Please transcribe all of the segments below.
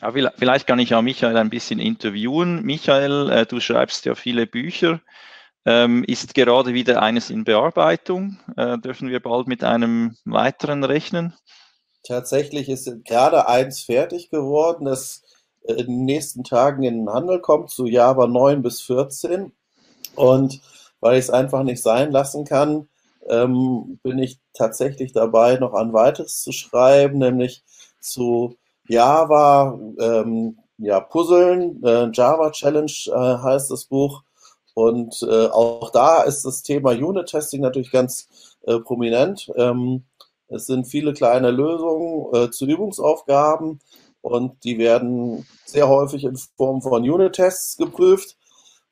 Ja, vielleicht kann ich ja Michael ein bisschen interviewen. Michael, äh, du schreibst ja viele Bücher. Ähm, ist gerade wieder eines in Bearbeitung? Äh, dürfen wir bald mit einem weiteren rechnen? Tatsächlich ist gerade eins fertig geworden, das in den nächsten Tagen in den Handel kommt, zu Java 9 bis 14. Und weil ich es einfach nicht sein lassen kann, ähm, bin ich tatsächlich dabei, noch ein weiteres zu schreiben, nämlich zu Java, ähm, ja, Puzzeln, äh, Java Challenge äh, heißt das Buch. Und äh, auch da ist das Thema Unit-Testing natürlich ganz äh, prominent. Ähm, es sind viele kleine Lösungen äh, zu Übungsaufgaben und die werden sehr häufig in Form von Unit-Tests geprüft.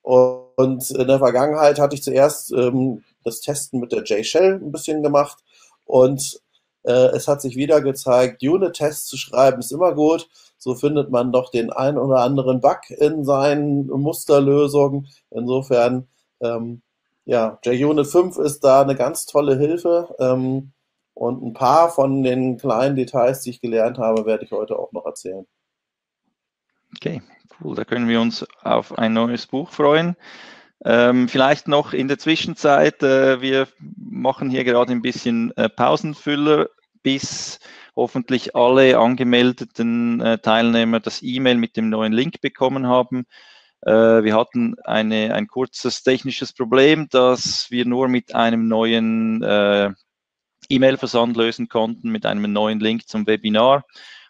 Und in der Vergangenheit hatte ich zuerst ähm, das Testen mit der J-Shell ein bisschen gemacht und äh, es hat sich wieder gezeigt, Unit-Tests zu schreiben ist immer gut. So findet man doch den ein oder anderen Bug in seinen Musterlösungen. Insofern, ähm, ja, JUnit 5 ist da eine ganz tolle Hilfe. Ähm, und ein paar von den kleinen Details, die ich gelernt habe, werde ich heute auch noch erzählen. Okay, cool. Da können wir uns auf ein neues Buch freuen. Ähm, vielleicht noch in der Zwischenzeit, äh, wir machen hier gerade ein bisschen äh, Pausenfüller, bis hoffentlich alle angemeldeten äh, Teilnehmer das E-Mail mit dem neuen Link bekommen haben. Äh, wir hatten eine, ein kurzes technisches Problem, das wir nur mit einem neuen äh, E-Mail-Versand lösen konnten, mit einem neuen Link zum Webinar.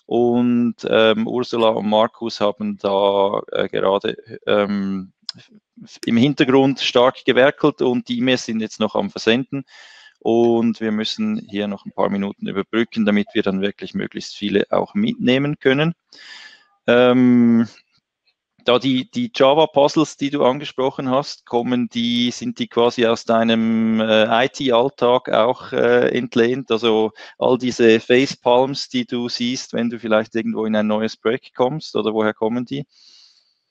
Und ähm, Ursula und Markus haben da äh, gerade ähm, im Hintergrund stark gewerkelt und die E-Mails sind jetzt noch am Versenden. Und wir müssen hier noch ein paar Minuten überbrücken, damit wir dann wirklich möglichst viele auch mitnehmen können. Ähm, da die, die Java-Puzzles, die du angesprochen hast, kommen die, sind die quasi aus deinem äh, IT-Alltag auch äh, entlehnt? Also all diese Facepalms, die du siehst, wenn du vielleicht irgendwo in ein neues Projekt kommst, oder woher kommen die?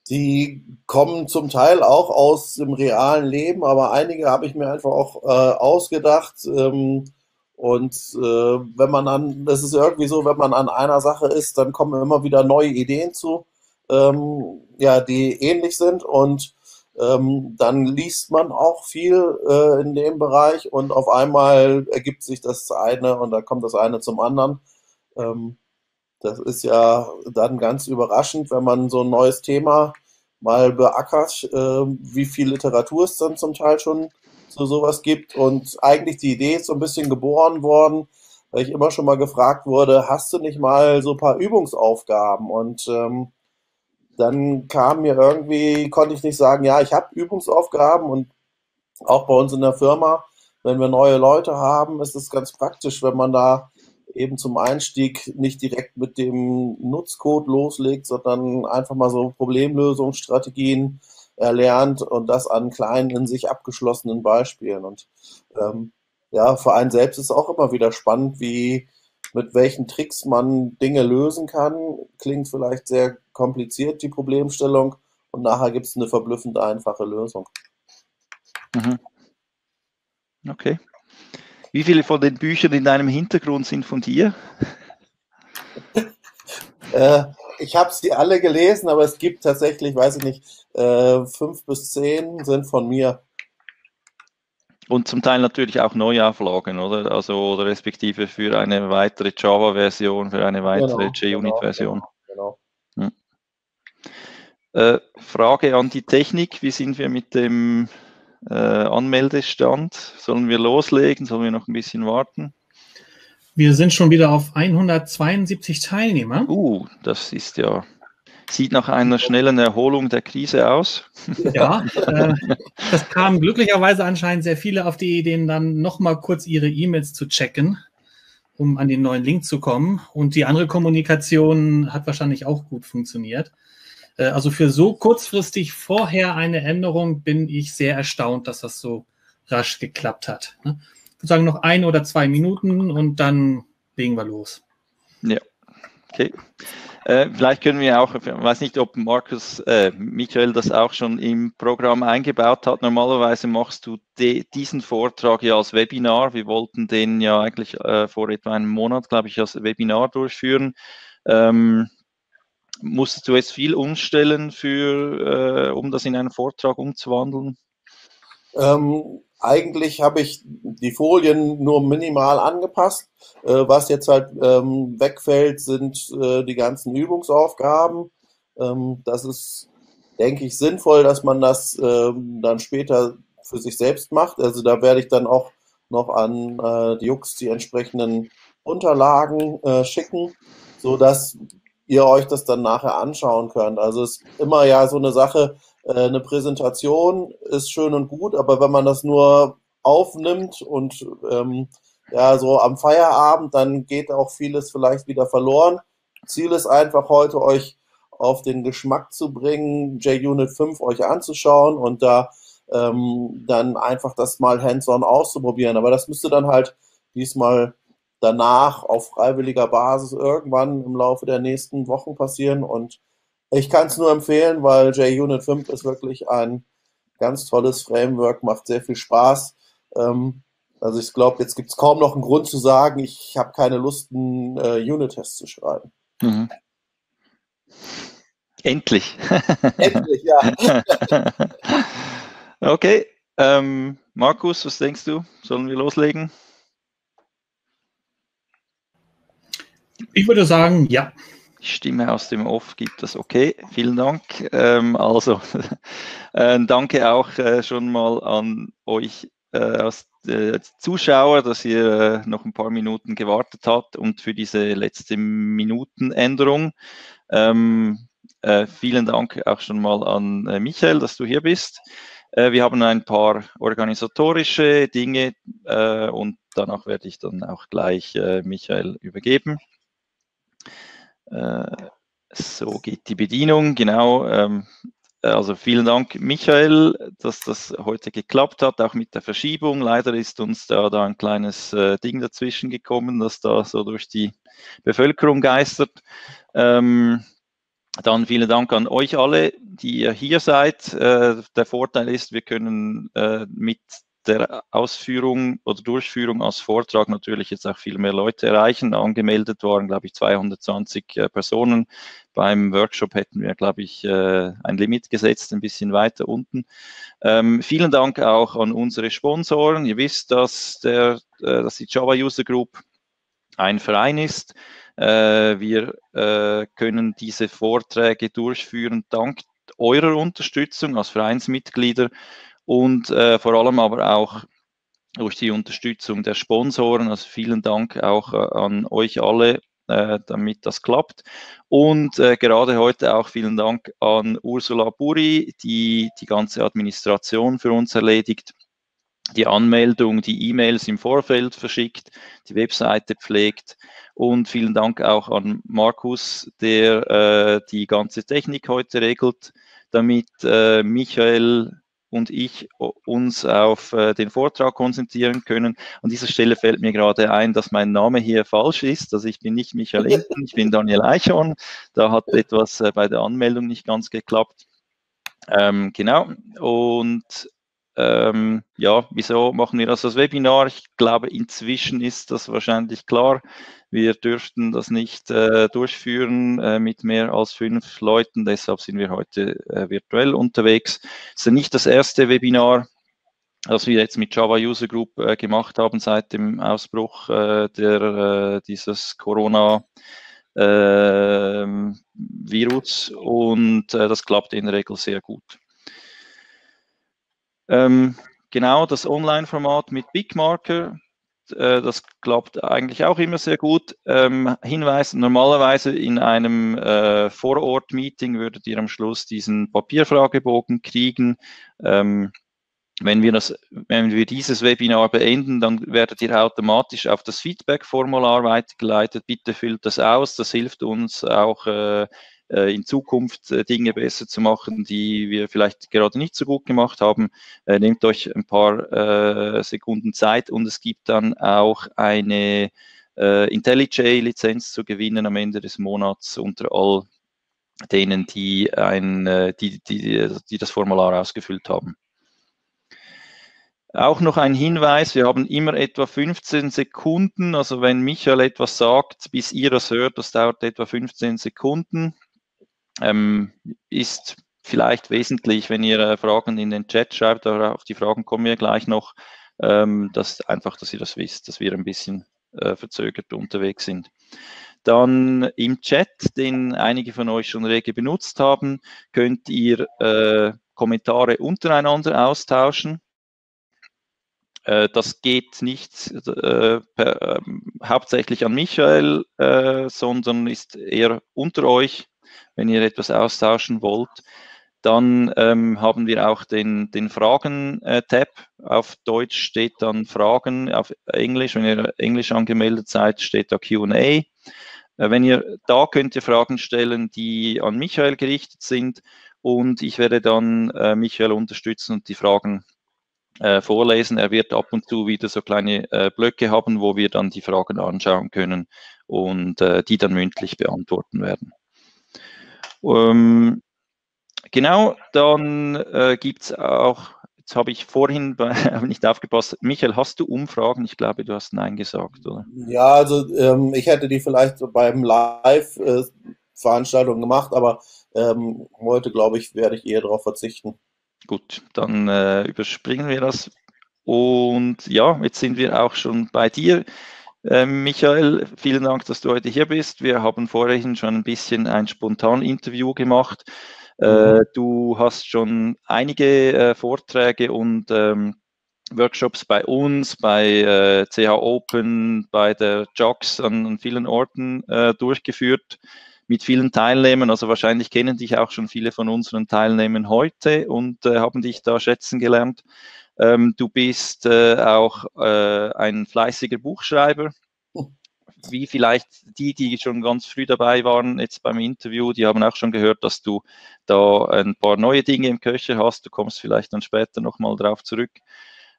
Die kommen zum Teil auch aus dem realen Leben, aber einige habe ich mir einfach auch äh, ausgedacht. Ähm, und äh, wenn man an, das ist irgendwie so, wenn man an einer Sache ist, dann kommen immer wieder neue Ideen zu, ähm, ja, die ähnlich sind. Und ähm, dann liest man auch viel äh, in dem Bereich und auf einmal ergibt sich das eine und da kommt das eine zum anderen. Ähm, das ist ja dann ganz überraschend, wenn man so ein neues Thema mal beackert, äh, wie viel Literatur es dann zum Teil schon zu sowas gibt. Und eigentlich die Idee ist so ein bisschen geboren worden, weil ich immer schon mal gefragt wurde, hast du nicht mal so ein paar Übungsaufgaben? Und ähm, dann kam mir irgendwie, konnte ich nicht sagen, ja, ich habe Übungsaufgaben und auch bei uns in der Firma, wenn wir neue Leute haben, ist es ganz praktisch, wenn man da eben zum Einstieg nicht direkt mit dem Nutzcode loslegt, sondern einfach mal so Problemlösungsstrategien erlernt und das an kleinen, in sich abgeschlossenen Beispielen. Und ähm, ja, für einen selbst ist auch immer wieder spannend, wie mit welchen Tricks man Dinge lösen kann. Klingt vielleicht sehr kompliziert, die Problemstellung, und nachher gibt es eine verblüffend einfache Lösung. Mhm. Okay. Wie viele von den Büchern in deinem Hintergrund sind von dir? äh, ich habe sie alle gelesen, aber es gibt tatsächlich, weiß ich nicht, äh, fünf bis zehn sind von mir. Und zum Teil natürlich auch Neuauflagen, oder? Also oder respektive für eine weitere Java-Version, für eine weitere genau, JUnit-Version. Genau, genau. Hm. Äh, Frage an die Technik: Wie sind wir mit dem äh, Anmeldestand. Sollen wir loslegen? Sollen wir noch ein bisschen warten? Wir sind schon wieder auf 172 Teilnehmer. Uh, das ist ja, sieht nach einer schnellen Erholung der Krise aus. Ja, äh, das kamen glücklicherweise anscheinend sehr viele auf die Ideen, dann nochmal kurz ihre E-Mails zu checken, um an den neuen Link zu kommen. Und die andere Kommunikation hat wahrscheinlich auch gut funktioniert. Äh, also für so kurzfristig vorher eine Änderung bin ich sehr erstaunt, dass das so rasch geklappt hat. Ne? Ich würde sagen, noch ein oder zwei Minuten und dann legen wir los. Ja, okay. Äh, vielleicht können wir auch, ich weiß nicht, ob Markus, äh, Michael das auch schon im Programm eingebaut hat. Normalerweise machst du de, diesen Vortrag ja als Webinar. Wir wollten den ja eigentlich äh, vor etwa einem Monat, glaube ich, als Webinar durchführen. Ähm, musstest du jetzt viel umstellen, für, äh, um das in einen Vortrag umzuwandeln? Ähm, eigentlich habe ich die Folien nur minimal angepasst. Äh, was jetzt halt ähm, wegfällt, sind äh, die ganzen Übungsaufgaben. Ähm, das ist, denke ich, sinnvoll, dass man das ähm, dann später für sich selbst macht. Also da werde ich dann auch noch an äh, die Jux die entsprechenden Unterlagen äh, schicken, sodass ihr euch das dann nachher anschauen könnt. Also es ist immer ja so eine Sache, äh, eine Präsentation ist schön und gut, aber wenn man das nur aufnimmt und ähm, ja, so am Feierabend, dann geht auch vieles vielleicht wieder verloren. Ziel ist einfach heute, euch auf den Geschmack zu bringen, JUnit 5 euch anzuschauen und da ähm, dann einfach das mal hands-on auszuprobieren. Aber das müsste dann halt diesmal danach auf freiwilliger Basis irgendwann im Laufe der nächsten Wochen passieren und ich kann es nur empfehlen, weil JUnit 5 ist wirklich ein ganz tolles Framework, macht sehr viel Spaß. Ähm, also ich glaube, jetzt gibt es kaum noch einen Grund zu sagen, ich habe keine Lust, einen äh, Unit-Test zu schreiben. Mhm. Endlich. Endlich, ja. okay. Ähm, Markus, was denkst du? Sollen wir loslegen? Ich würde sagen, ja. Stimme aus dem Off gibt das okay. Vielen Dank. Ähm, also, äh, danke auch äh, schon mal an euch äh, als äh, Zuschauer, dass ihr äh, noch ein paar Minuten gewartet habt und für diese letzte Minutenänderung. Ähm, äh, vielen Dank auch schon mal an Michael, dass du hier bist. wir haben ein paar organisatorische Dinge und danach werde ich dann auch gleich Michael übergeben. Äh, so geht die Bedienung, genau. Ähm, also vielen Dank, Michael, dass das heute geklappt hat, auch mit der Verschiebung. Leider ist uns da, da ein kleines äh, Ding dazwischen gekommen, das da so durch die Bevölkerung geistert. Ähm, dann vielen Dank an euch alle, die ihr hier seid. Äh, der Vorteil ist, wir können mit der Ausführung oder Durchführung als Vortrag natürlich jetzt auch viel mehr Leute erreichen. Angemeldet waren, glaube ich, 220 äh, Personen. Beim Workshop hätten wir, glaube ich, äh, ein Limit gesetzt, ein bisschen weiter unten. Ähm, vielen Dank auch an unsere Sponsoren. Ihr wisst, dass, der, äh, dass die Java User Group ein Verein ist. Äh, wir äh, können diese Vorträge durchführen dank eurer Unterstützung als Vereinsmitglieder und äh, vor allem aber auch durch die Unterstützung der Sponsoren. Also vielen Dank auch äh, an euch alle, äh, damit das klappt. Und äh, gerade heute auch vielen Dank an Ursula Buri, die die ganze Administration für uns erledigt, die Anmeldung, die E-Mails im Vorfeld verschickt, die Webseite pflegt. Und vielen Dank auch an Markus, der äh, die ganze Technik heute regelt, damit äh, Michael und ich uns auf äh, den Vortrag konzentrieren können. An dieser Stelle fällt mir gerade ein, dass mein Name hier falsch ist. Also ich bin nicht Michael Enten, ich bin Daniel Eichhorn. Da hat etwas äh, bei der Anmeldung nicht ganz geklappt. Ähm, genau. Und ähm, ja, wieso machen wir das als Webinar? Ich glaube, inzwischen ist das wahrscheinlich klar. Wir dürften das nicht äh, durchführen äh, mit mehr als fünf Leuten, deshalb sind wir heute äh, virtuell unterwegs. Es ist nicht das erste Webinar, das wir jetzt mit Java User Group äh, gemacht haben seit dem Ausbruch äh, der, äh, dieses Corona ähm, Virus und das klappt in der Regel sehr gut. Ähm, genau, das Online-Format mit Bigmarker, äh, das klappt eigentlich auch immer sehr gut. Ähm, Hinweis, normalerweise in einem äh, Vorort-Meeting würdet ihr am Schluss diesen Papierfragebogen kriegen. Ähm, wenn wir, das, wenn wir dieses Webinar beenden, dann werdet ihr automatisch auf das Feedback-Formular weitergeleitet. Bitte füllt das aus. Das hilft uns auch äh, in Zukunft äh, Dinge besser zu machen, die wir vielleicht gerade nicht so gut gemacht haben. Äh, nehmt euch ein paar Sekunden Zeit und es gibt dann auch eine IntelliJ-Lizenz zu gewinnen am Ende des Monats unter all denen, die, ein, die, die, die das Formular ausgefüllt haben. Auch noch ein Hinweis, wir haben immer etwa 15 Sekunden, also wenn Michael etwas sagt, bis ihr das hört, das dauert etwa 15 Sekunden. Ähm, ist vielleicht wesentlich, wenn ihr äh, Fragen in den Chat schreibt, auf die Fragen kommen wir gleich noch, ähm, dass einfach, dass ihr das wisst, dass wir ein bisschen äh, verzögert unterwegs sind. Dann im Chat, den einige von euch schon rege benutzt haben, könnt ihr äh, Kommentare untereinander austauschen. Äh, das geht nicht äh, per, ähm, hauptsächlich an Michael, äh, sondern ist eher unter euch, wenn ihr etwas austauschen wollt. Dann ähm, haben wir auch den, den Fragen-Tab. Auf Deutsch steht dann Fragen, auf Englisch, wenn ihr Englisch angemeldet seid, steht da QA. Äh, wenn ihr da könnt ihr Fragen stellen, die an Michael gerichtet sind und ich werde dann äh, Michael unterstützen und die Fragen äh, vorlesen. Er wird ab und zu wieder so kleine äh, Blöcke haben, wo wir dann die Fragen anschauen können und äh, die dann mündlich beantworten werden. Ähm, genau, dann äh, gibt es auch, jetzt habe ich vorhin bei, nicht aufgepasst, Michael, hast du Umfragen? Ich glaube, du hast Nein gesagt, oder? Ja, also ähm, ich hätte die vielleicht beim Live-Veranstaltung gemacht, aber ähm, heute, glaube ich, werde ich eher darauf verzichten. Gut, dann äh, überspringen wir das. Und ja, jetzt sind wir auch schon bei dir. Äh, Michael, vielen Dank, dass du heute hier bist. Wir haben vorhin schon ein bisschen ein Spontan-Interview gemacht. Äh, mhm. du hast schon einige äh, Vorträge und ähm, Workshops bei uns, bei CH äh, Open, bei der JOX an, vielen Orten durchgeführt mit vielen Teilnehmern. Also wahrscheinlich kennen dich auch schon viele von unseren Teilnehmern heute und haben dich da schätzen gelernt. Ähm, du bist äh, auch äh, ein fleißiger Buchschreiber. Wie vielleicht die, die schon ganz früh dabei waren, jetzt beim Interview, die haben auch schon gehört, dass du da ein paar neue Dinge im Köcher hast. Du kommst vielleicht dann später nochmal drauf zurück.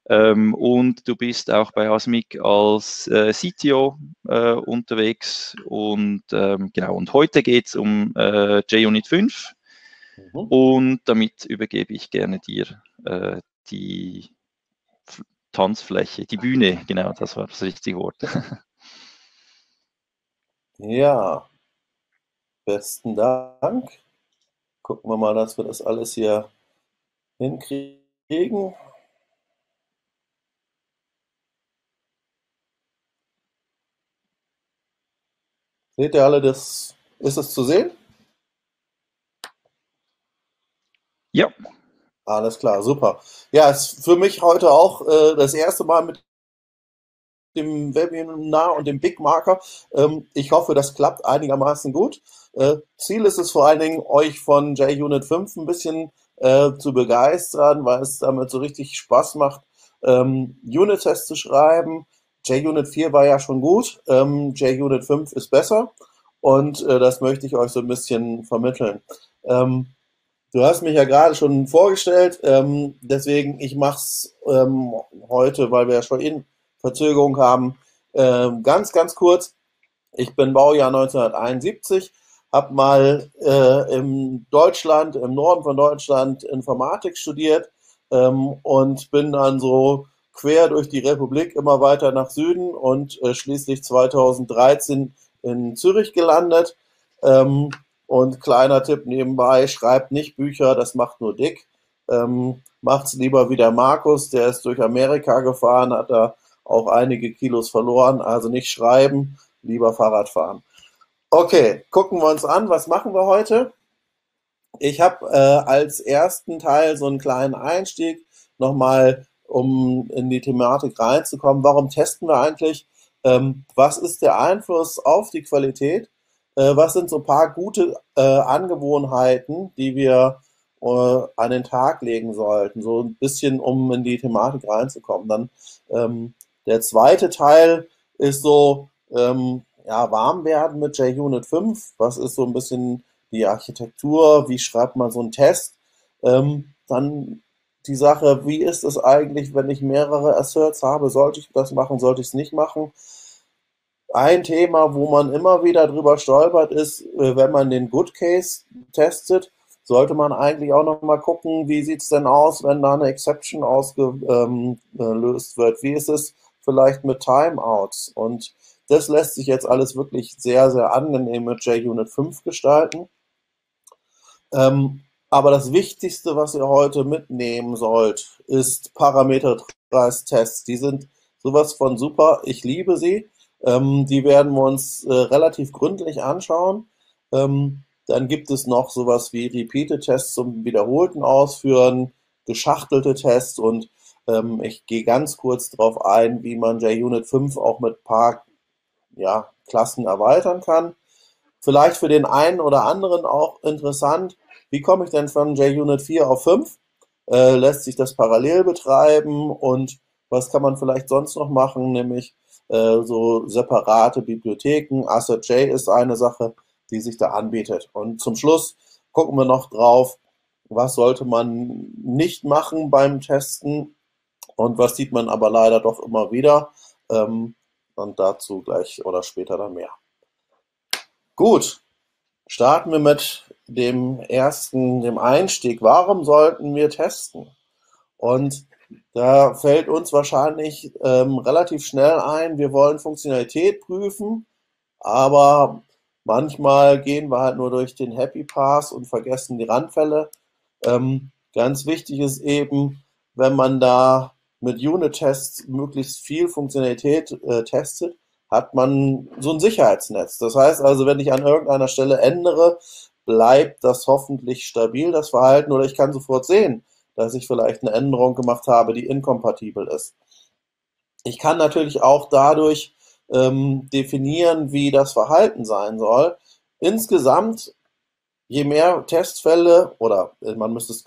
Ähm, und du bist auch bei Asmic als äh, CTO äh, unterwegs. Und ähm, genau, und heute geht es um äh, JUnit 5. Mhm. Und damit übergebe ich gerne dir äh, die Tanzfläche, die Bühne, genau, das war das richtige Wort. ja, besten Dank. Gucken wir mal, dass wir das alles hier hinkriegen. Seht ihr alle das? Ist es zu sehen? Ja. Alles klar, super. Ja, ist für mich heute auch äh, das erste Mal mit dem Webinar und dem Big Marker. Ähm, ich hoffe, das klappt einigermaßen gut. Äh, Ziel ist es vor allen Dingen, euch von JUnit 5 ein bisschen äh, zu begeistern, weil es damit so richtig Spaß macht, ähm, Unit-Tests zu schreiben, JUnit 4 war ja schon gut, ähm, JUnit 5 ist besser und äh, das möchte ich euch so ein bisschen vermitteln. Ähm, du hast mich ja gerade schon vorgestellt, ähm, deswegen ich mache es ähm, heute, weil wir ja schon in Verzögerung haben, ähm, ganz, ganz kurz. Ich bin Baujahr 1971, habe mal äh, in Deutschland, im Norden von Deutschland Informatik studiert ähm, und bin dann so quer durch die Republik immer weiter nach Süden und äh, schließlich 2013 in Zürich gelandet. Ähm, und kleiner Tipp nebenbei, schreibt nicht Bücher, das macht nur dick. Ähm, macht's lieber wie der Markus, der ist durch Amerika gefahren, hat da auch einige Kilos verloren. Also nicht schreiben, lieber Fahrrad fahren. Okay, gucken wir uns an, was machen wir heute? Ich habe äh, als ersten Teil so einen kleinen Einstieg nochmal um in die Thematik reinzukommen. Warum testen wir eigentlich? Ähm, was ist der Einfluss auf die Qualität? Äh, was sind so ein paar gute äh, Angewohnheiten, die wir äh, an den Tag legen sollten? So ein bisschen, um in die Thematik reinzukommen. Dann ähm, der zweite Teil ist so, ähm, ja, warm werden mit JUnit 5. Was ist so ein bisschen die Architektur? Wie schreibt man so einen Test? Ähm, dann die Sache, wie ist es eigentlich, wenn ich mehrere Asserts habe? Sollte ich das machen? Sollte ich es nicht machen? Ein Thema, wo man immer wieder drüber stolpert, ist, äh, wenn man den Good Case testet, sollte man eigentlich auch noch mal gucken, wie sieht es denn aus, wenn da eine Exception ausgelöst ähm, wird? Wie ist es vielleicht mit Timeouts? Und das lässt sich jetzt alles wirklich sehr, sehr angenehm mit JUnit 5 gestalten. Ähm, aber das Wichtigste, was ihr heute mitnehmen sollt, ist Parameterkreistests. Die sind sowas von super. Ich liebe sie. Ähm, die werden wir uns äh, relativ gründlich anschauen. Ähm, dann gibt es noch sowas wie Repeated-Tests zum wiederholten Ausführen, geschachtelte Tests und ähm, ich gehe ganz kurz darauf ein, wie man JUnit 5 auch mit ein paar ja, Klassen erweitern kann. Vielleicht für den einen oder anderen auch interessant, wie komme ich denn von JUnit 4 auf 5? Äh, lässt sich das parallel betreiben und was kann man vielleicht sonst noch machen, nämlich äh, so separate Bibliotheken. Asset.j ist eine Sache, die sich da anbietet. Und zum Schluss gucken wir noch drauf, was sollte man nicht machen beim Testen und was sieht man aber leider doch immer wieder. Ähm, und dazu gleich oder später dann mehr. Gut, starten wir mit dem ersten, dem Einstieg. Warum sollten wir testen? Und da fällt uns wahrscheinlich ähm, relativ schnell ein, wir wollen Funktionalität prüfen, aber manchmal gehen wir halt nur durch den Happy Pass und vergessen die Randfälle. Ähm, ganz wichtig ist eben, wenn man da mit Unit-Tests möglichst viel Funktionalität äh, testet, hat man so ein Sicherheitsnetz. Das heißt also, wenn ich an irgendeiner Stelle ändere, bleibt das hoffentlich stabil, das Verhalten, oder ich kann sofort sehen, dass ich vielleicht eine Änderung gemacht habe, die inkompatibel ist. Ich kann natürlich auch dadurch ähm, definieren, wie das Verhalten sein soll. Insgesamt, je mehr Testfälle, oder man müsste es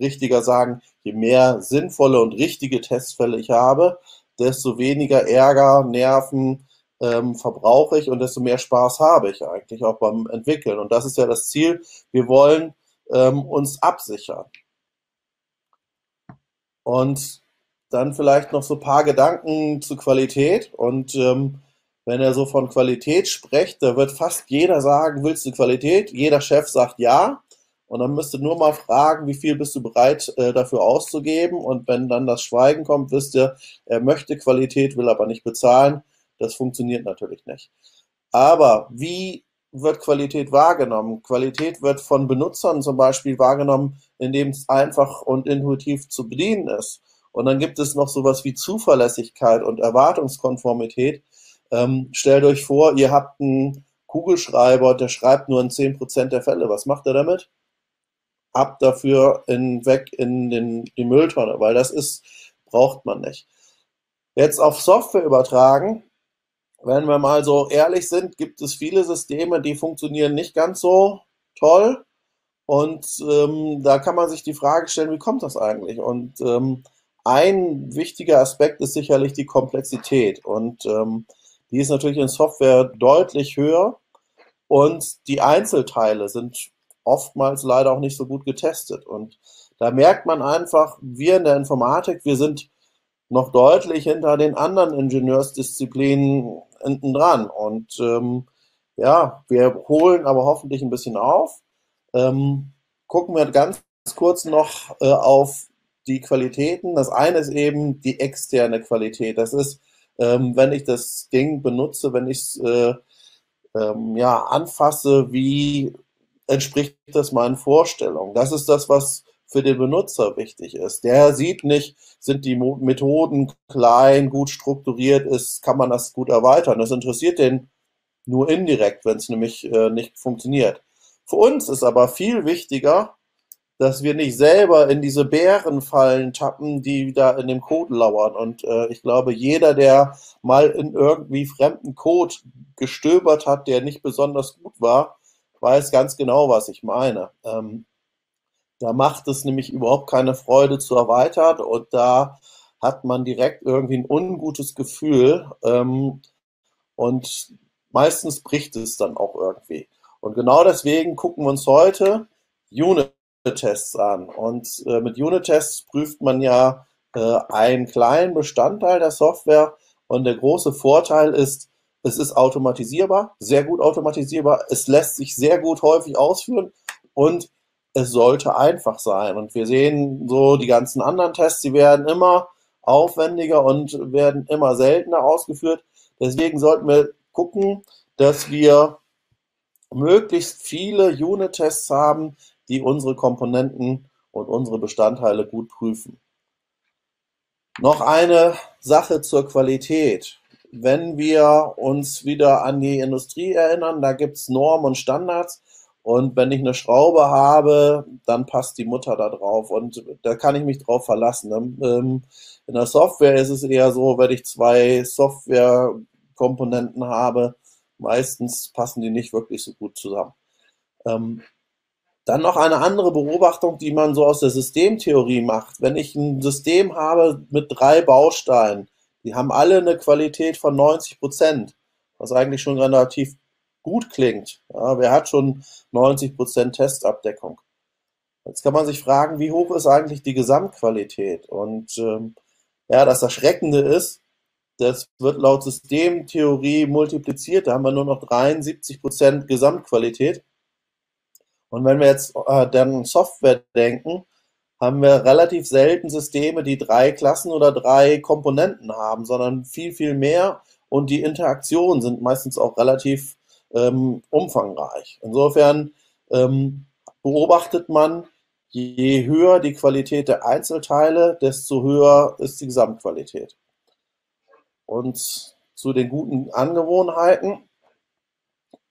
richtiger sagen, je mehr sinnvolle und richtige Testfälle ich habe, desto weniger Ärger, Nerven ähm, verbrauche ich und desto mehr Spaß habe ich eigentlich auch beim Entwickeln. Und das ist ja das Ziel. Wir wollen ähm, uns absichern. Und dann vielleicht noch so ein paar Gedanken zu Qualität. Und ähm, wenn er so von Qualität spricht, da wird fast jeder sagen, willst du Qualität? Jeder Chef sagt ja. Und dann müsst ihr nur mal fragen, wie viel bist du bereit äh, dafür auszugeben. Und wenn dann das Schweigen kommt, wisst ihr, er möchte Qualität, will aber nicht bezahlen. Das funktioniert natürlich nicht. Aber wie wird Qualität wahrgenommen? Qualität wird von Benutzern zum Beispiel wahrgenommen, indem es einfach und intuitiv zu bedienen ist. Und dann gibt es noch sowas wie Zuverlässigkeit und Erwartungskonformität. Ähm, stellt euch vor, ihr habt einen Kugelschreiber, der schreibt nur in 10% der Fälle. Was macht er damit? ab dafür in, weg in den, die Mülltonne, weil das ist, braucht man nicht. Jetzt auf Software übertragen, wenn wir mal so ehrlich sind, gibt es viele Systeme, die funktionieren nicht ganz so toll. Und ähm, da kann man sich die Frage stellen, wie kommt das eigentlich? Und ähm, ein wichtiger Aspekt ist sicherlich die Komplexität. Und ähm, die ist natürlich in Software deutlich höher. Und die Einzelteile sind oftmals leider auch nicht so gut getestet. Und da merkt man einfach, wir in der Informatik, wir sind noch deutlich hinter den anderen Ingenieursdisziplinen hinten dran. Und ähm, ja, wir holen aber hoffentlich ein bisschen auf. Ähm, gucken wir ganz kurz noch äh, auf die Qualitäten. Das eine ist eben die externe Qualität. Das ist, ähm, wenn ich das Ding benutze, wenn ich es äh, ähm, ja, anfasse, wie entspricht das meinen Vorstellungen. Das ist das, was für den Benutzer wichtig ist. Der sieht nicht, sind die Methoden klein, gut strukturiert ist, kann man das gut erweitern. Das interessiert den nur indirekt, wenn es nämlich äh, nicht funktioniert. Für uns ist aber viel wichtiger, dass wir nicht selber in diese Bärenfallen tappen, die da in dem Code lauern. Und äh, ich glaube, jeder, der mal in irgendwie fremden Code gestöbert hat, der nicht besonders gut war, weiß ganz genau, was ich meine. Ähm, da macht es nämlich überhaupt keine Freude zu erweitern und da hat man direkt irgendwie ein ungutes Gefühl ähm, und meistens bricht es dann auch irgendwie. Und genau deswegen gucken wir uns heute Unit-Tests an. Und äh, mit Unit-Tests prüft man ja äh, einen kleinen Bestandteil der Software und der große Vorteil ist, es ist automatisierbar, sehr gut automatisierbar. Es lässt sich sehr gut häufig ausführen und es sollte einfach sein. Und wir sehen so die ganzen anderen Tests, die werden immer aufwendiger und werden immer seltener ausgeführt. Deswegen sollten wir gucken, dass wir möglichst viele Unit-Tests haben, die unsere Komponenten und unsere Bestandteile gut prüfen. Noch eine Sache zur Qualität. Wenn wir uns wieder an die Industrie erinnern, da gibt es Normen und Standards. Und wenn ich eine Schraube habe, dann passt die Mutter da drauf. Und da kann ich mich drauf verlassen. Ähm, in der Software ist es eher so, wenn ich zwei Softwarekomponenten habe, meistens passen die nicht wirklich so gut zusammen. Ähm, dann noch eine andere Beobachtung, die man so aus der Systemtheorie macht. Wenn ich ein System habe mit drei Bausteinen, die haben alle eine Qualität von 90 Prozent, was eigentlich schon relativ gut klingt. Ja, wer hat schon 90 Prozent Testabdeckung? Jetzt kann man sich fragen, wie hoch ist eigentlich die Gesamtqualität? Und ähm, ja, das Erschreckende ist, das wird laut Systemtheorie multipliziert, da haben wir nur noch 73 Prozent Gesamtqualität. Und wenn wir jetzt äh, dann Software denken, haben wir relativ selten Systeme, die drei Klassen oder drei Komponenten haben, sondern viel, viel mehr. Und die Interaktionen sind meistens auch relativ ähm, umfangreich. Insofern ähm, beobachtet man, je höher die Qualität der Einzelteile, desto höher ist die Gesamtqualität. Und zu den guten Angewohnheiten.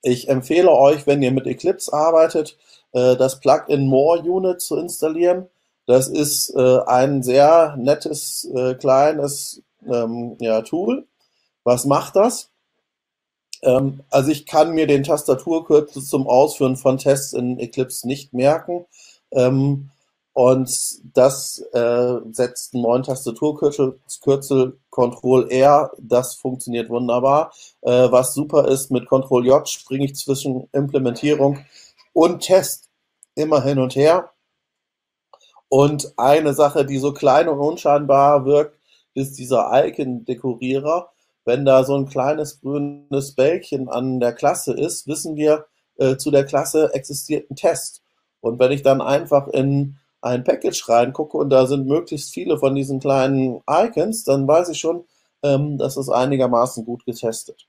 Ich empfehle euch, wenn ihr mit Eclipse arbeitet, äh, das Plugin More Unit zu installieren. Das ist äh, ein sehr nettes, äh, kleines ähm, Tool. Was macht das? Ähm, also ich kann mir den Tastaturkürzel zum Ausführen von Tests in Eclipse nicht merken. Ähm, und das äh, setzt einen neuen Tastaturkürzel, Kürzel Ctrl R, das funktioniert wunderbar. Äh, was super ist, mit Ctrl J springe ich zwischen Implementierung und Test immer hin und her. Und eine Sache, die so klein und unscheinbar wirkt, ist dieser Icon-Dekorierer. Wenn da so ein kleines grünes Bällchen an der Klasse ist, wissen wir, äh, zu der Klasse existiert ein Test. Und wenn ich dann einfach in ein Package reingucke und da sind möglichst viele von diesen kleinen Icons, dann weiß ich schon, ähm, das ist einigermaßen gut getestet.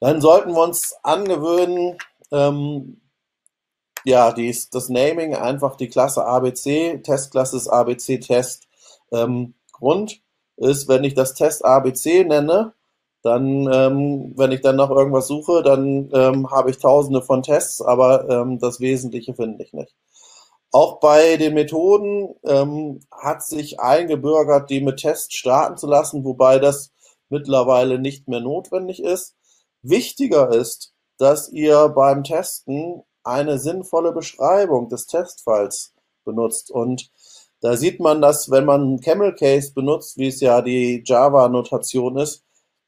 Dann sollten wir uns angewöhnen, ähm, ja, dies, das Naming einfach die Klasse ABC, Testklasse ist ABC Test. Ähm, Grund ist, wenn ich das Test ABC nenne, dann, ähm, wenn ich dann noch irgendwas suche, dann ähm, habe ich tausende von Tests, aber ähm, das Wesentliche finde ich nicht. Auch bei den Methoden ähm, hat sich eingebürgert, die mit Tests starten zu lassen, wobei das mittlerweile nicht mehr notwendig ist. Wichtiger ist, dass ihr beim Testen eine sinnvolle Beschreibung des Testfalls benutzt. Und da sieht man, dass wenn man Camel Case benutzt, wie es ja die Java-Notation ist,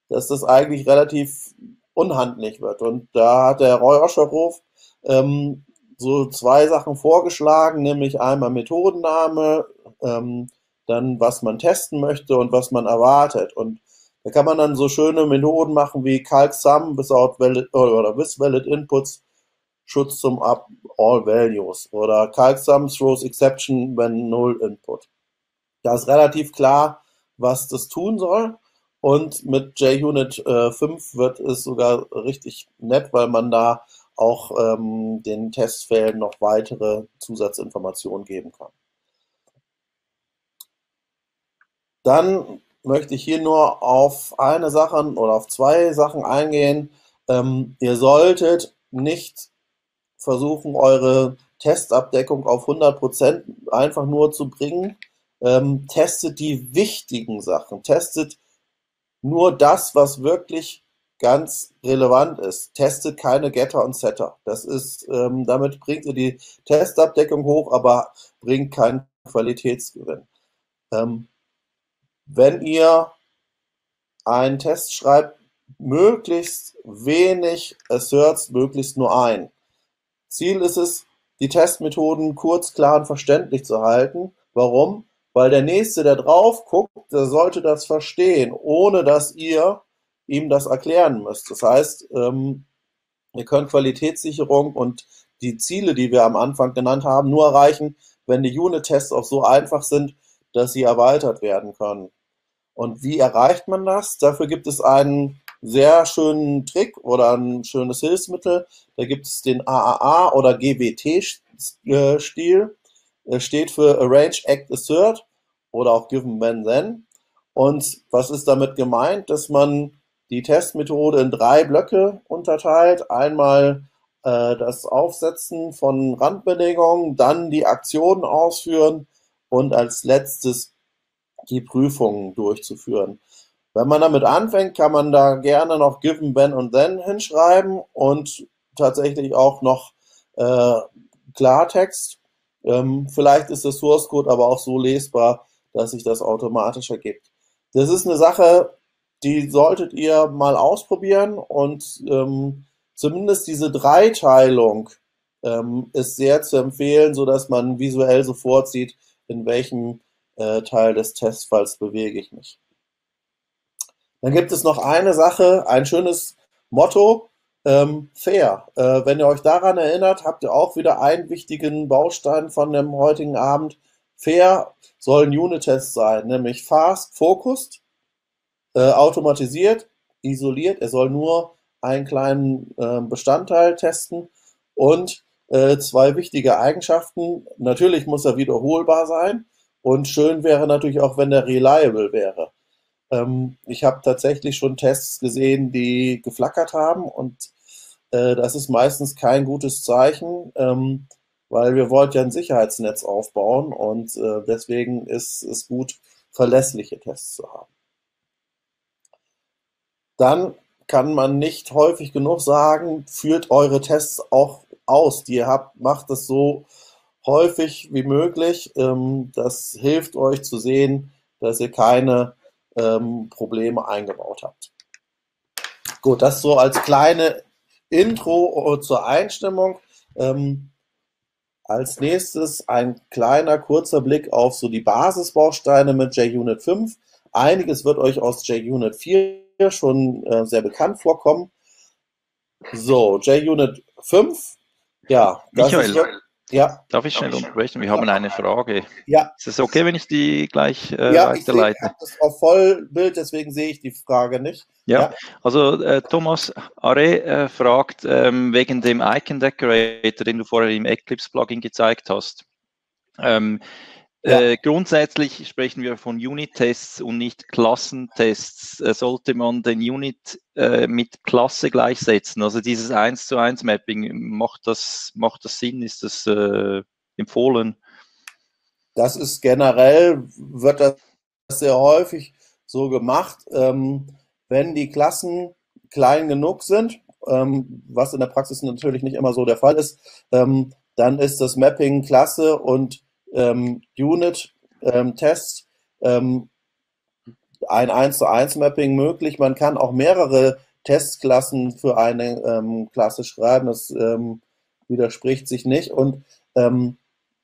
dass das eigentlich relativ unhandlich wird. Und da hat der Roy Oscherhof ähm, so zwei Sachen vorgeschlagen, nämlich einmal Methodenname, ähm, dann was man testen möchte und was man erwartet. Und da kann man dann so schöne Methoden machen wie calc sum without valid oder with valid inputs Schutz zum up all values oder calc sum throws exception when null input. Da ist relativ klar, was das tun soll. Und mit JUnit äh, 5 wird es sogar richtig nett, weil man da auch ähm, den Testfällen noch weitere Zusatzinformationen geben kann. Dann möchte ich hier nur auf eine Sache oder auf zwei Sachen eingehen. Ähm, ihr solltet nicht versuchen, eure Testabdeckung auf 100% einfach nur zu bringen. Ähm, testet die wichtigen Sachen. Testet nur das, was wirklich ganz relevant ist. Testet keine Getter und Setter. Das ist, ähm, damit bringt ihr die Testabdeckung hoch, aber bringt keinen Qualitätsgewinn. Ähm, wenn ihr einen Test schreibt, möglichst wenig Asserts, möglichst nur ein. Ziel ist es, die Testmethoden kurz, klar und verständlich zu halten. Warum? Weil der Nächste, der drauf guckt, der sollte das verstehen, ohne dass ihr ihm das erklären müsst. Das heißt, ähm, ihr könnt Qualitätssicherung und die Ziele, die wir am Anfang genannt haben, nur erreichen, wenn die Unit-Tests auch so einfach sind, dass sie erweitert werden können. Und wie erreicht man das? Dafür gibt es einen sehr schönen Trick oder ein schönes Hilfsmittel. Da gibt es den AAA oder GWT-Stil. Steht für Arrange, Act, Assert oder auch Given, When, Then. Und was ist damit gemeint? Dass man die Testmethode in drei Blöcke unterteilt. Einmal äh, das Aufsetzen von Randbedingungen, dann die Aktionen ausführen und als letztes die Prüfungen durchzuführen. Wenn man damit anfängt, kann man da gerne noch given, when und then hinschreiben und tatsächlich auch noch äh, Klartext. Ähm, vielleicht ist das Source Code aber auch so lesbar, dass sich das automatisch ergibt. Das ist eine Sache, die solltet ihr mal ausprobieren und ähm, zumindest diese Dreiteilung ähm, ist sehr zu empfehlen, so dass man visuell sofort sieht, in welchem äh, Teil des Testfalls bewege ich mich. Dann gibt es noch eine Sache, ein schönes Motto, ähm, fair. Äh, wenn ihr euch daran erinnert, habt ihr auch wieder einen wichtigen Baustein von dem heutigen Abend. Fair soll ein Unit-Test sein, nämlich fast, focused, äh, automatisiert, isoliert. Er soll nur einen kleinen äh, Bestandteil testen und äh, zwei wichtige Eigenschaften. Natürlich muss er wiederholbar sein und schön wäre natürlich auch, wenn er reliable wäre. Ähm, ich habe tatsächlich schon Tests gesehen, die geflackert haben und äh, das ist meistens kein gutes Zeichen, ähm, weil wir wollten ja ein Sicherheitsnetz aufbauen und äh, deswegen ist es gut, verlässliche Tests zu haben. Dann kann man nicht häufig genug sagen, führt eure Tests auch aus, die ihr habt, macht es so häufig wie möglich. Ähm, das hilft euch zu sehen, dass ihr keine ähm, Probleme eingebaut habt. Gut, das so als kleine Intro zur Einstimmung. Ähm, als nächstes ein kleiner kurzer Blick auf so die Basisbausteine mit JUnit 5. Einiges wird euch aus JUnit 4 schon äh, sehr bekannt vorkommen. So, JUnit 5. Ja, das Michael. ist ja. Darf ich schnell unterbrechen? Wir haben eine Frage. Ja. Ist es okay, wenn ich die gleich äh, ja, weiterleite? Ja, ich sehe auf Vollbild, deswegen sehe ich die Frage nicht. Ja, ja. also äh, Thomas Are äh, fragt ähm, wegen dem Icon Decorator, den du vorher im Eclipse-Plugin gezeigt hast. Ähm, ja. Äh, grundsätzlich sprechen wir von Unit-Tests und nicht Klassentests. Äh, sollte man den Unit äh, mit Klasse gleichsetzen? Also dieses 1 zu 1 Mapping, macht das, macht das Sinn? Ist das äh, empfohlen? Das ist generell, wird das sehr häufig so gemacht, ähm, wenn die Klassen klein genug sind, ähm, was in der Praxis natürlich nicht immer so der Fall ist, ähm, dann ist das Mapping Klasse und ähm, Unit-Tests ähm, ein 1 zu 1 Mapping möglich. Man kann auch mehrere Testklassen für eine ähm, Klasse schreiben. Das ähm, widerspricht sich nicht. Und ähm,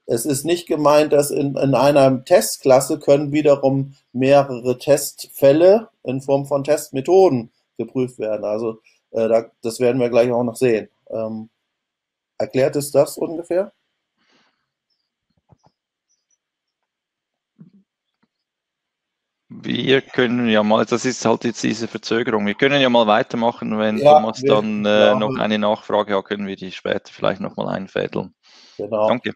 es ist nicht gemeint, dass in, in einer Testklasse können wiederum mehrere Testfälle in Form von Testmethoden geprüft werden. Also äh, da, das werden wir gleich auch noch sehen. Ähm, erklärt es das ungefähr? Wir können ja mal, das ist halt jetzt diese Verzögerung, wir können ja mal weitermachen, wenn ja, Thomas dann äh, noch eine Nachfrage hat, können wir die später vielleicht nochmal einfädeln. Genau. Danke.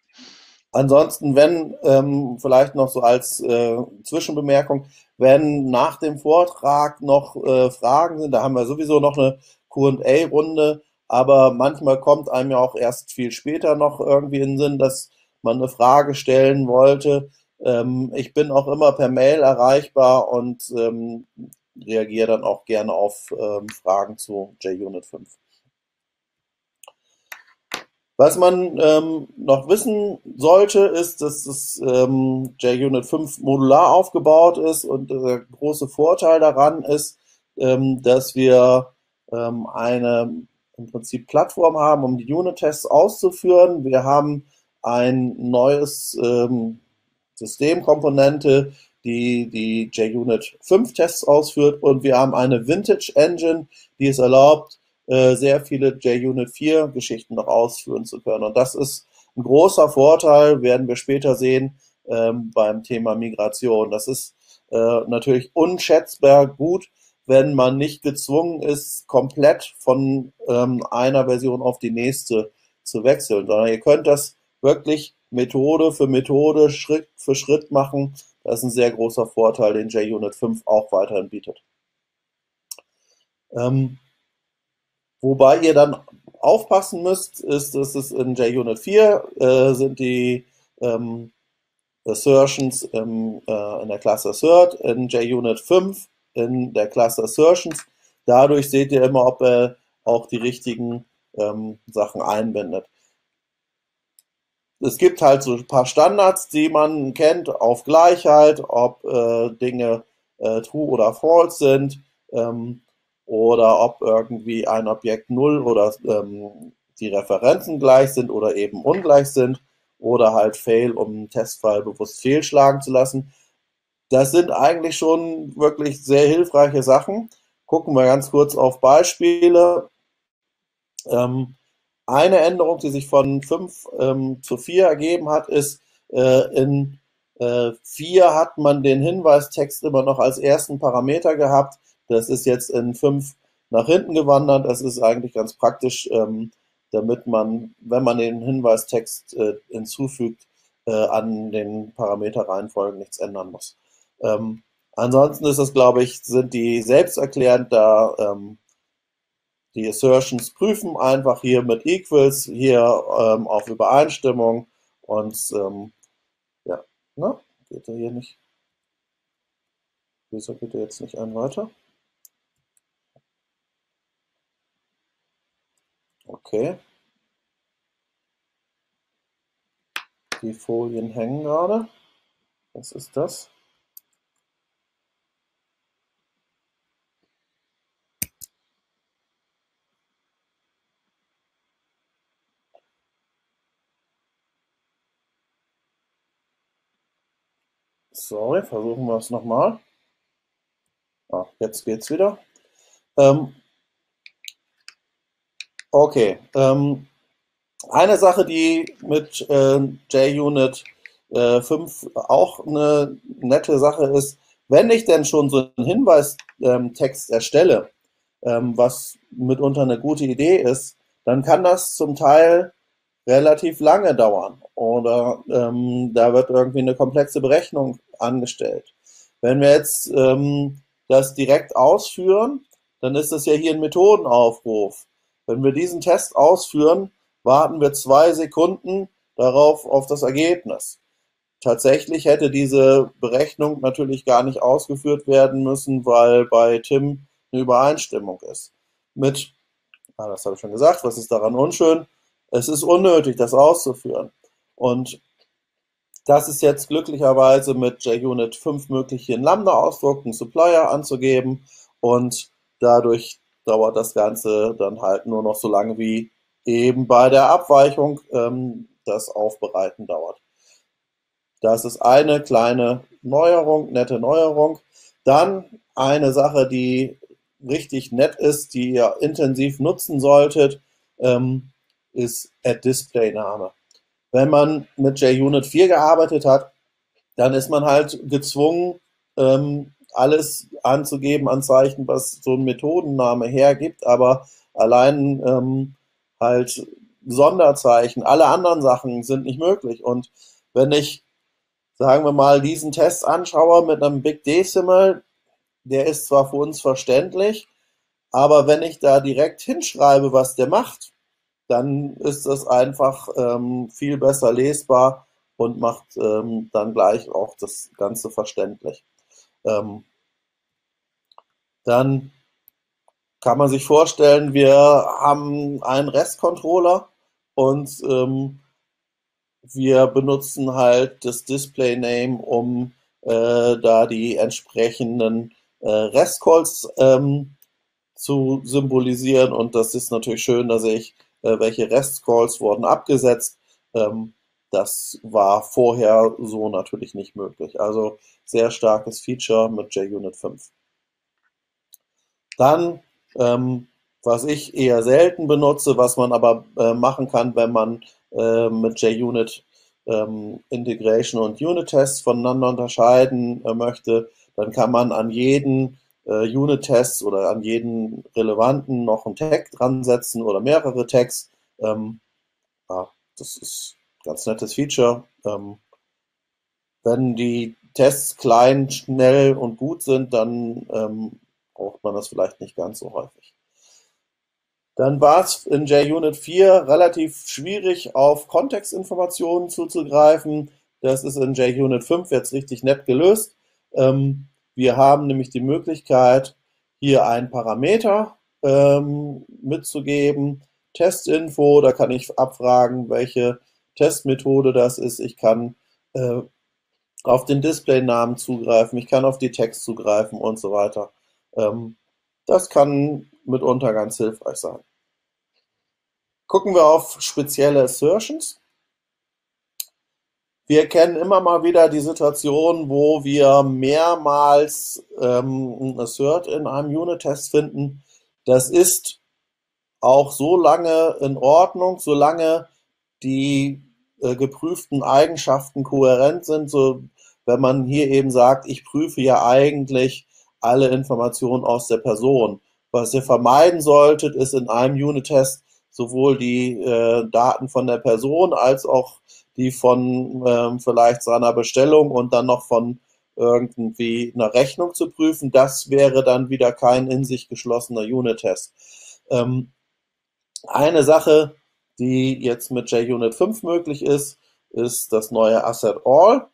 Ansonsten, wenn ähm, vielleicht noch so als äh, Zwischenbemerkung, wenn nach dem Vortrag noch äh, Fragen sind, da haben wir sowieso noch eine QA-Runde, aber manchmal kommt einem ja auch erst viel später noch irgendwie in den Sinn, dass man eine Frage stellen wollte ähm, ich bin auch immer per Mail erreichbar und ähm, reagiere dann auch gerne auf ähm, Fragen zu JUnit 5. Was man ähm, noch wissen sollte, ist, dass das ähm, JUnit 5 modular aufgebaut ist und der große Vorteil daran ist, ähm, dass wir ähm, eine im Prinzip Plattform haben, um die Unit-Tests auszuführen. Wir haben ein neues ähm, Systemkomponente, die die JUnit 5 Tests ausführt und wir haben eine Vintage Engine, die es erlaubt, äh, sehr viele JUnit 4 Geschichten noch ausführen zu können. Und das ist ein großer Vorteil, werden wir später sehen, ähm, beim Thema Migration. Das ist äh, natürlich unschätzbar gut, wenn man nicht gezwungen ist, komplett von ähm, einer Version auf die nächste zu wechseln, sondern ihr könnt das wirklich Methode für Methode, Schritt für Schritt machen. Das ist ein sehr großer Vorteil, den JUnit 5 auch weiterhin bietet. Ähm, wobei ihr dann aufpassen müsst, ist, dass es in JUnit 4 äh, sind die ähm, Assertions im, äh, in der Klasse Assert, in JUnit 5 in der Klasse Assertions. Dadurch seht ihr immer, ob er auch die richtigen ähm, Sachen einbindet. Es gibt halt so ein paar Standards, die man kennt auf Gleichheit, ob äh, Dinge äh, true oder false sind ähm, oder ob irgendwie ein Objekt null oder ähm, die Referenzen gleich sind oder eben ungleich sind oder halt fail, um einen Testfall bewusst fehlschlagen zu lassen. Das sind eigentlich schon wirklich sehr hilfreiche Sachen. Gucken wir ganz kurz auf Beispiele. Ähm, eine Änderung, die sich von 5 ähm, zu 4 ergeben hat, ist, äh, in äh, 4 hat man den Hinweistext immer noch als ersten Parameter gehabt. Das ist jetzt in 5 nach hinten gewandert. Das ist eigentlich ganz praktisch, ähm, damit man, wenn man den Hinweistext äh, hinzufügt, äh, an den Parameterreihenfolgen nichts ändern muss. Ähm, ansonsten ist das, glaube ich, sind die selbsterklärend da. Ähm, die Assertions prüfen einfach hier mit Equals, hier ähm, auf Übereinstimmung und ähm, ja, na, geht er hier nicht. Wieso geht er jetzt nicht ein weiter? Okay. Die Folien hängen gerade. Was ist das? Sorry, versuchen wir es nochmal. Ah, jetzt geht's wieder. Ähm, okay. Ähm, eine Sache, die mit äh, JUnit äh, 5 auch eine nette Sache ist, wenn ich denn schon so einen Hinweistext ähm, erstelle, ähm, was mitunter eine gute Idee ist, dann kann das zum Teil relativ lange dauern oder ähm, da wird irgendwie eine komplexe Berechnung angestellt. Wenn wir jetzt ähm, das direkt ausführen, dann ist das ja hier ein Methodenaufruf. Wenn wir diesen Test ausführen, warten wir zwei Sekunden darauf auf das Ergebnis. Tatsächlich hätte diese Berechnung natürlich gar nicht ausgeführt werden müssen, weil bei Tim eine Übereinstimmung ist. Mit, ah, das habe ich schon gesagt, was ist daran unschön? Es ist unnötig, das auszuführen. Und das ist jetzt glücklicherweise mit JUnit 5 möglich, hier einen Lambda-Ausdruck, einen Supplier anzugeben und dadurch dauert das Ganze dann halt nur noch so lange wie eben bei der Abweichung ähm, das Aufbereiten dauert. Das ist eine kleine Neuerung, nette Neuerung. Dann eine Sache, die richtig nett ist, die ihr intensiv nutzen solltet. Ähm, ist Add-Display-Name. Wenn man mit JUnit 4 gearbeitet hat, dann ist man halt gezwungen, ähm, alles anzugeben an Zeichen, was so ein Methodenname hergibt, aber allein ähm, halt Sonderzeichen, alle anderen Sachen sind nicht möglich. Und wenn ich, sagen wir mal, diesen Test anschaue mit einem Big Decimal, der ist zwar für uns verständlich, aber wenn ich da direkt hinschreibe, was der macht, dann ist es einfach ähm, viel besser lesbar und macht ähm, dann gleich auch das Ganze verständlich. Ähm, dann kann man sich vorstellen, wir haben einen REST-Controller und ähm, wir benutzen halt das Display Name, um äh, da die entsprechenden äh, REST-Calls ähm, zu symbolisieren. Und das ist natürlich schön, dass ich äh, welche REST-Calls wurden abgesetzt. Ähm, das war vorher so natürlich nicht möglich. Also sehr starkes Feature mit JUnit 5. Dann, ähm, was ich eher selten benutze, was man aber äh, machen kann, wenn man äh, mit JUnit ähm, Integration und Unit-Tests voneinander unterscheiden äh, möchte, dann kann man an jeden äh, Unit-Tests oder an jeden relevanten noch einen Tag dran setzen oder mehrere Tags. Ähm, ja, das ist ein ganz nettes Feature. Ähm, wenn die Tests klein, schnell und gut sind, dann ähm, braucht man das vielleicht nicht ganz so häufig. Dann war es in JUnit 4 relativ schwierig, auf Kontextinformationen zuzugreifen. Das ist in JUnit 5 jetzt richtig nett gelöst. Ähm, wir haben nämlich die Möglichkeit, hier einen Parameter ähm, mitzugeben. Testinfo, da kann ich abfragen, welche Testmethode das ist. Ich kann äh, auf den Displaynamen zugreifen, ich kann auf die Text zugreifen und so weiter. Ähm, das kann mitunter ganz hilfreich sein. Gucken wir auf spezielle Assertions. Wir kennen immer mal wieder die Situation, wo wir mehrmals ähm, ein Assert in einem Unit-Test finden. Das ist auch so lange in Ordnung, solange die äh, geprüften Eigenschaften kohärent sind, so wenn man hier eben sagt, ich prüfe ja eigentlich alle Informationen aus der Person. Was ihr vermeiden solltet, ist in einem Unit-Test sowohl die äh, Daten von der Person als auch die von ähm, vielleicht seiner Bestellung und dann noch von irgendwie einer Rechnung zu prüfen. Das wäre dann wieder kein in sich geschlossener Unit-Test. Ähm, eine Sache, die jetzt mit JUnit 5 möglich ist, ist das neue Asset All.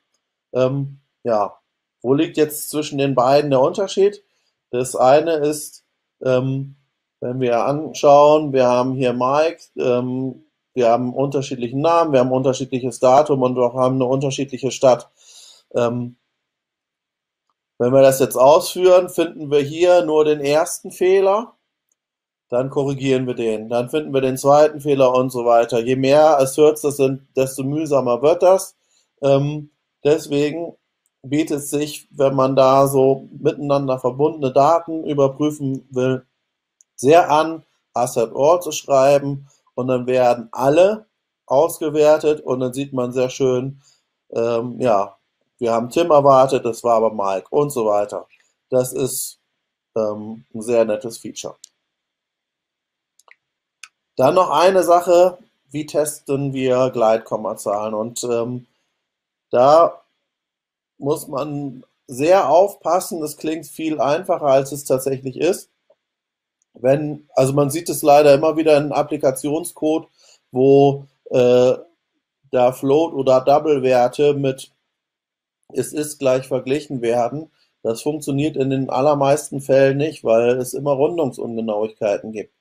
Ähm, ja, wo liegt jetzt zwischen den beiden der Unterschied? Das eine ist, ähm, wenn wir anschauen, wir haben hier Mike, ähm, wir haben unterschiedlichen Namen, wir haben unterschiedliches Datum und wir haben eine unterschiedliche Stadt. Ähm, wenn wir das jetzt ausführen, finden wir hier nur den ersten Fehler, dann korrigieren wir den. Dann finden wir den zweiten Fehler und so weiter. Je mehr Asserts das sind, desto mühsamer wird das. Ähm, deswegen bietet es sich, wenn man da so miteinander verbundene Daten überprüfen will, sehr an, Asset All zu schreiben und dann werden alle ausgewertet und dann sieht man sehr schön, ähm, ja, wir haben Tim erwartet, das war aber Mike und so weiter. Das ist ähm, ein sehr nettes Feature. Dann noch eine Sache, wie testen wir Gleitkommazahlen? Und ähm, da muss man sehr aufpassen, das klingt viel einfacher, als es tatsächlich ist wenn, also man sieht es leider immer wieder in Applikationscode, wo äh, da Float oder Double-Werte mit es ist gleich verglichen werden. Das funktioniert in den allermeisten Fällen nicht, weil es immer Rundungsungenauigkeiten gibt.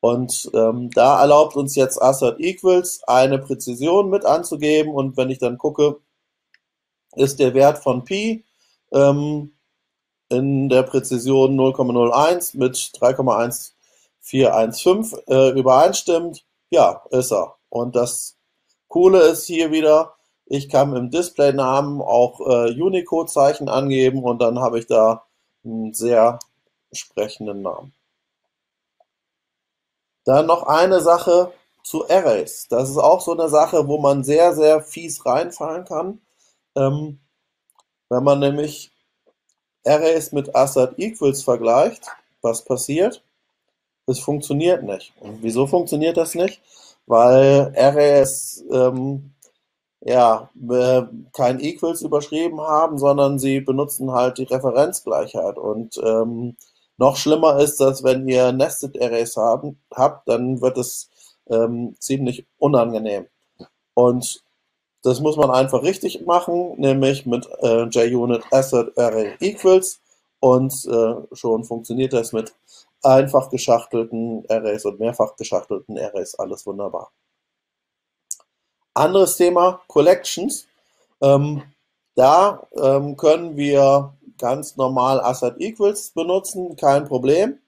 Und ähm, da erlaubt uns jetzt Assert Equals eine Präzision mit anzugeben. Und wenn ich dann gucke, ist der Wert von Pi ähm, in der Präzision 0,01 mit 3,1415 äh, übereinstimmt, ja, ist er. Und das Coole ist hier wieder, ich kann im Display-Namen auch äh, Unicode-Zeichen angeben und dann habe ich da einen sehr sprechenden Namen. Dann noch eine Sache zu Arrays. Das ist auch so eine Sache, wo man sehr, sehr fies reinfallen kann. Ähm, wenn man nämlich Arrays mit Assert Equals vergleicht, was passiert? Es funktioniert nicht. Und wieso funktioniert das nicht? Weil Arrays ähm, ja, kein Equals überschrieben haben, sondern sie benutzen halt die Referenzgleichheit. Und ähm, noch schlimmer ist das, wenn ihr Nested Arrays haben, habt, dann wird es ähm, ziemlich unangenehm. Und das muss man einfach richtig machen, nämlich mit äh, JUnit Asset Array Equals und äh, schon funktioniert das mit einfach geschachtelten Arrays und mehrfach geschachtelten Arrays. Alles wunderbar. Anderes Thema, Collections. Ähm, da ähm, können wir ganz normal Asset Equals benutzen, kein Problem.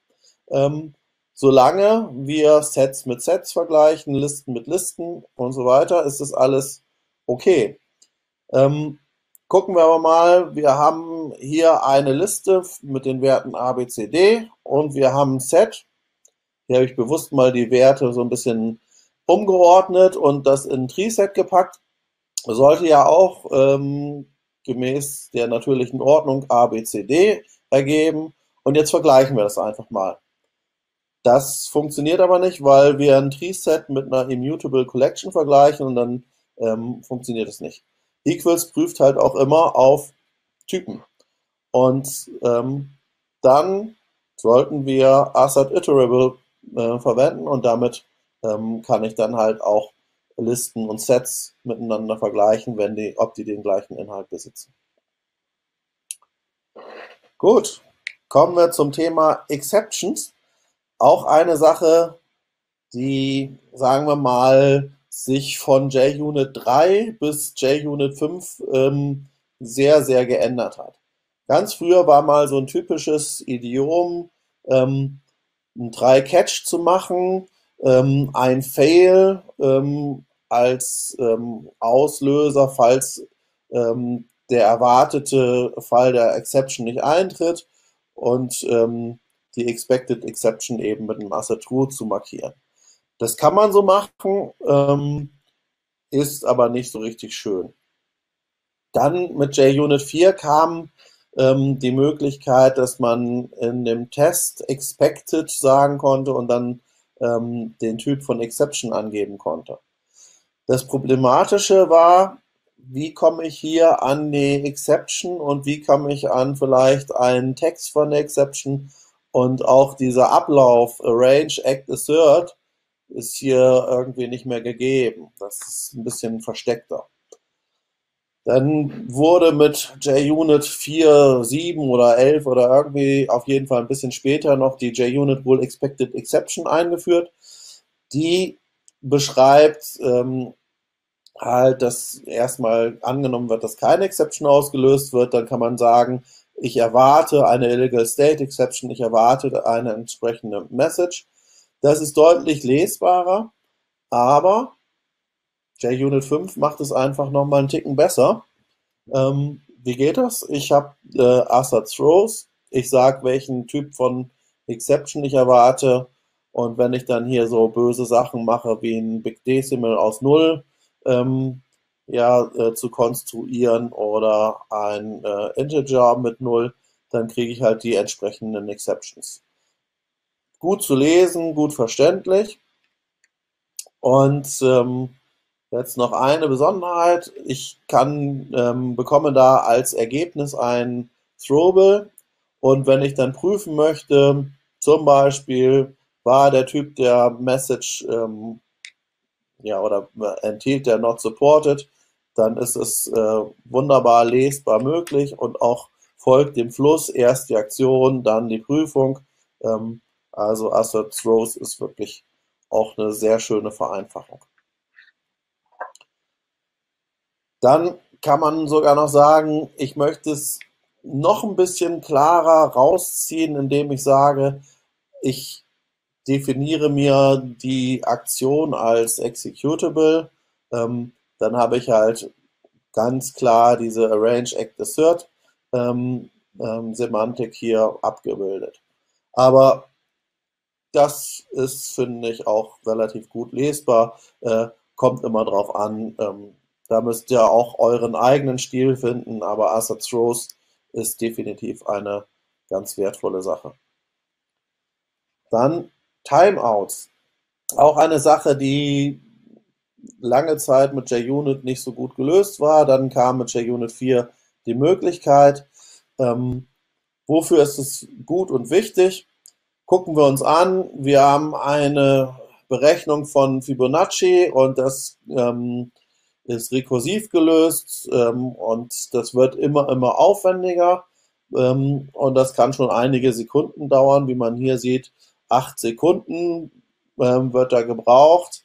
Ähm, solange wir Sets mit Sets vergleichen, Listen mit Listen und so weiter, ist das alles Okay. Ähm, gucken wir aber mal. Wir haben hier eine Liste mit den Werten A, B, C, D und wir haben ein Set. Hier habe ich bewusst mal die Werte so ein bisschen umgeordnet und das in ein Tree-Set gepackt. Sollte ja auch ähm, gemäß der natürlichen Ordnung A, B, C, D ergeben. und jetzt vergleichen wir das einfach mal. Das funktioniert aber nicht, weil wir ein Tree-Set mit einer Immutable Collection vergleichen und dann ähm, funktioniert es nicht. Equals prüft halt auch immer auf Typen. Und ähm, dann sollten wir Assad Iterable äh, verwenden und damit ähm, kann ich dann halt auch Listen und Sets miteinander vergleichen, wenn die, ob die den gleichen Inhalt besitzen. Gut, kommen wir zum Thema Exceptions. Auch eine Sache, die, sagen wir mal, sich von JUnit 3 bis JUnit 5 ähm, sehr, sehr geändert hat. Ganz früher war mal so ein typisches Idiom, ähm, ein Try-Catch zu machen, ähm, ein Fail ähm, als ähm, Auslöser, falls ähm, der erwartete Fall der Exception nicht eintritt und die Expected Exception eben mit einem Asset True zu markieren. Das kann man so machen, ähm, ist aber nicht so richtig schön. Dann mit JUnit 4 kam ähm, die Möglichkeit, dass man in dem Test expected sagen konnte und dann ähm, den Typ von Exception angeben konnte. Das Problematische war, wie komme ich hier an die Exception und wie komme ich an vielleicht einen Text von der Exception und auch dieser Ablauf Arrange, Act, Assert ist hier irgendwie nicht mehr gegeben. Das ist ein bisschen versteckter. Dann wurde mit JUnit 4, 7 oder 11 oder irgendwie auf jeden Fall ein bisschen später noch die JUnit Rule Expected Exception eingeführt. Die beschreibt ähm, halt, dass erstmal angenommen wird, dass keine Exception ausgelöst wird. Dann kann man sagen, ich erwarte eine Illegal State Exception, ich erwarte eine entsprechende Message. Das ist deutlich lesbarer, aber JUnit 5 macht es einfach nochmal einen Ticken besser. Ähm, wie geht das? Ich habe äh, Assad Throws. Ich sage, welchen Typ von Exception ich erwarte. Und wenn ich dann hier so böse Sachen mache, wie ein Big Decimal aus Null ähm, ja, äh, zu konstruieren oder ein äh, Integer mit Null, dann kriege ich halt die entsprechenden Exceptions. Gut zu lesen, gut verständlich. Und ähm, Jetzt noch eine Besonderheit. Ich kann, ähm, bekomme da als Ergebnis ein Throwable und wenn ich dann prüfen möchte, zum Beispiel war der Typ der Message ähm, ja, oder enthielt der Not Supported, dann ist es äh, wunderbar lesbar möglich und auch folgt dem Fluss erst die Aktion, dann die Prüfung. Ähm, also Assert Throws ist wirklich auch eine sehr schöne Vereinfachung. Dann kann man sogar noch sagen, ich möchte es noch ein bisschen klarer rausziehen, indem ich sage, ich definiere mir die Aktion als executable. Ähm, dann habe ich halt ganz klar diese Arrange Act Assert ähm, ähm, Semantik hier abgebildet. Aber das ist, finde ich, auch relativ gut lesbar. Äh, kommt immer drauf an, ähm, da müsst ihr auch euren eigenen Stil finden, aber Assad Throws ist definitiv eine ganz wertvolle Sache. Dann Timeouts. Auch eine Sache, die lange Zeit mit JUnit nicht so gut gelöst war. Dann kam mit JUnit 4 die Möglichkeit. Ähm, wofür ist es gut und wichtig? Gucken wir uns an. Wir haben eine Berechnung von Fibonacci und das ähm, ist rekursiv gelöst ähm, und das wird immer, immer aufwendiger ähm, und das kann schon einige Sekunden dauern, wie man hier sieht, acht Sekunden ähm, wird da gebraucht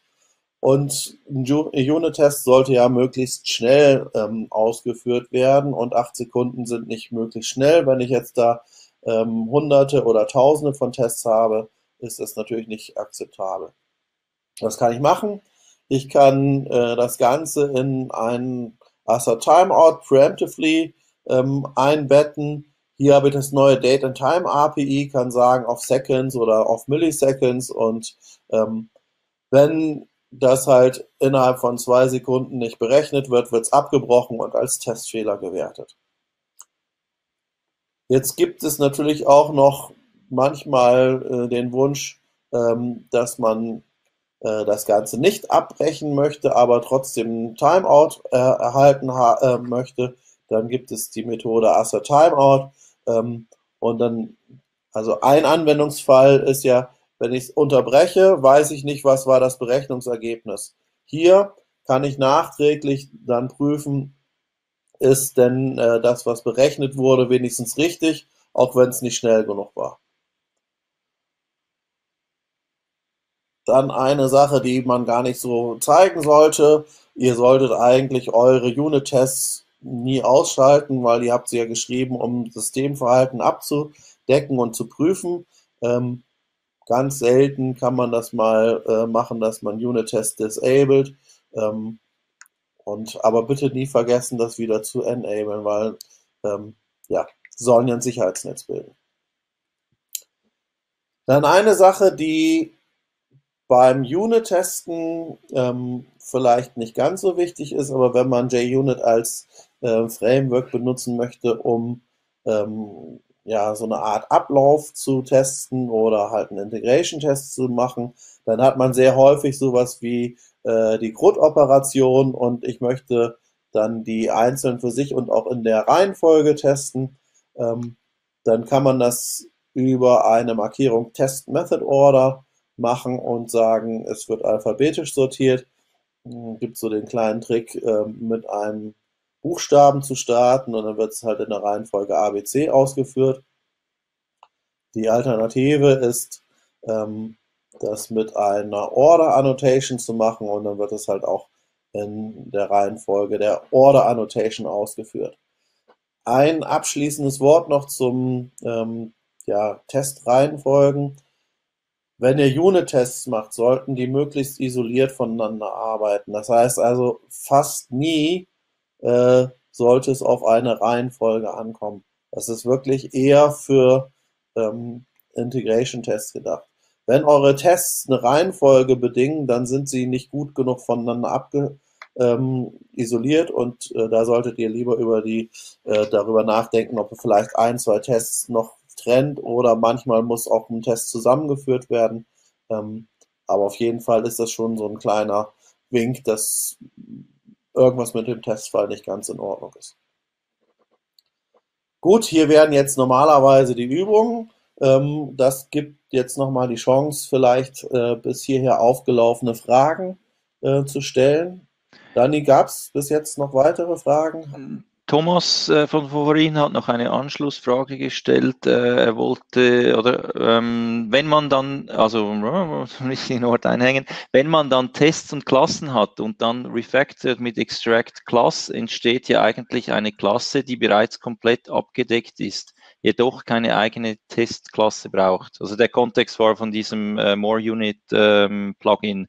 und ein Unit-Test sollte ja möglichst schnell ähm, ausgeführt werden und acht Sekunden sind nicht möglichst schnell. Wenn ich jetzt da ähm, hunderte oder tausende von Tests habe, ist das natürlich nicht akzeptabel. Was kann ich machen? Ich kann äh, das Ganze in ein Asa Timeout preemptively ähm, einbetten. Hier habe ich das neue Date and Time API, kann sagen auf Seconds oder auf Milliseconds und ähm, wenn das halt innerhalb von zwei Sekunden nicht berechnet wird, wird es abgebrochen und als Testfehler gewertet. Jetzt gibt es natürlich auch noch manchmal äh, den Wunsch, ähm, dass man äh, das Ganze nicht abbrechen möchte, aber trotzdem Timeout äh, erhalten äh, möchte. Dann gibt es die Methode Asser Timeout. Ähm, und dann, also ein Anwendungsfall ist ja, wenn ich es unterbreche, weiß ich nicht, was war das Berechnungsergebnis. Hier kann ich nachträglich dann prüfen, ist denn äh, das, was berechnet wurde, wenigstens richtig, auch wenn es nicht schnell genug war. Dann eine Sache, die man gar nicht so zeigen sollte. Ihr solltet eigentlich eure Unit-Tests nie ausschalten, weil ihr habt sie ja geschrieben, um Systemverhalten abzudecken und zu prüfen. Ähm, ganz selten kann man das mal äh, machen, dass man Unit-Test disabled. Ähm, und, aber bitte nie vergessen, das wieder zu enablen, weil ähm, ja, sollen ja ein Sicherheitsnetz bilden. Dann eine Sache, die beim Unit-Testen ähm, vielleicht nicht ganz so wichtig ist, aber wenn man JUnit als äh, Framework benutzen möchte, um ähm, ja, so eine Art Ablauf zu testen oder halt einen Integration-Test zu machen, dann hat man sehr häufig sowas wie äh, die CRUD-Operation und ich möchte dann die einzeln für sich und auch in der Reihenfolge testen. Ähm, dann kann man das über eine Markierung Test Method Order machen und sagen, es wird alphabetisch sortiert. Hm, gibt so den kleinen Trick, äh, mit einem Buchstaben zu starten und dann wird es halt in der Reihenfolge ABC ausgeführt. Die Alternative ist, ähm, das mit einer Order Annotation zu machen und dann wird es halt auch in der Reihenfolge der Order Annotation ausgeführt. Ein abschließendes Wort noch zum ähm, ja, Testreihenfolgen. Wenn ihr Unit-Tests macht, sollten die möglichst isoliert voneinander arbeiten. Das heißt also, fast nie äh, sollte es auf eine Reihenfolge ankommen. Das ist wirklich eher für ähm, Integration-Tests gedacht. Wenn eure Tests eine Reihenfolge bedingen, dann sind sie nicht gut genug voneinander abge ähm, isoliert und äh, da solltet ihr lieber über die äh, darüber nachdenken, ob ihr vielleicht ein, zwei Tests noch trennt oder manchmal muss auch ein Test zusammengeführt werden. Ähm, aber auf jeden Fall ist das schon so ein kleiner Wink, dass irgendwas mit dem Testfall nicht ganz in Ordnung ist. Gut, hier werden jetzt normalerweise die Übungen. Ähm, das gibt jetzt nochmal die Chance, vielleicht äh, bis hierher aufgelaufene Fragen äh, zu stellen. Dani, gab es bis jetzt noch weitere Fragen? Thomas äh, von vorhin hat noch eine Anschlussfrage gestellt. Äh, er wollte, oder ähm, wenn man dann, also nicht in Ort einhängen, wenn man dann Tests und Klassen hat und dann refactored mit extract class, entsteht ja eigentlich eine Klasse, die bereits komplett abgedeckt ist, jedoch keine eigene Testklasse braucht. Also der Kontext war von diesem äh, More Unit ähm, Plugin.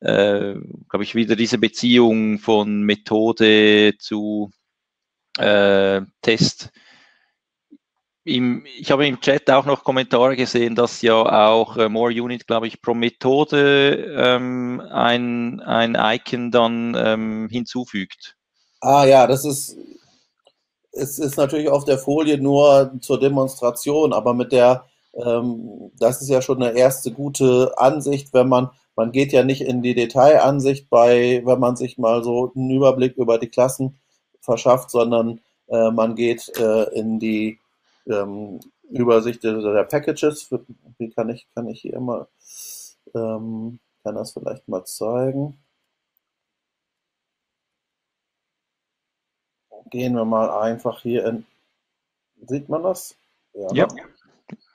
Äh, glaube ich, wieder diese Beziehung von Methode zu äh, Test. Im, ich habe im Chat auch noch Kommentare gesehen, dass ja auch äh, More Unit, glaube ich, pro Methode ähm, ein, ein Icon dann ähm, hinzufügt. Ah ja, das ist, es ist natürlich auf der Folie nur zur Demonstration, aber mit der, ähm, das ist ja schon eine erste gute Ansicht, wenn man, man geht ja nicht in die Detailansicht bei, wenn man sich mal so einen Überblick über die Klassen verschafft, sondern äh, man geht äh, in die ähm, Übersicht der, der, Packages. Wie kann ich, kann ich hier immer, ähm, kann das vielleicht mal zeigen. Gehen wir mal einfach hier in, sieht man das? Ja. ja. Ne?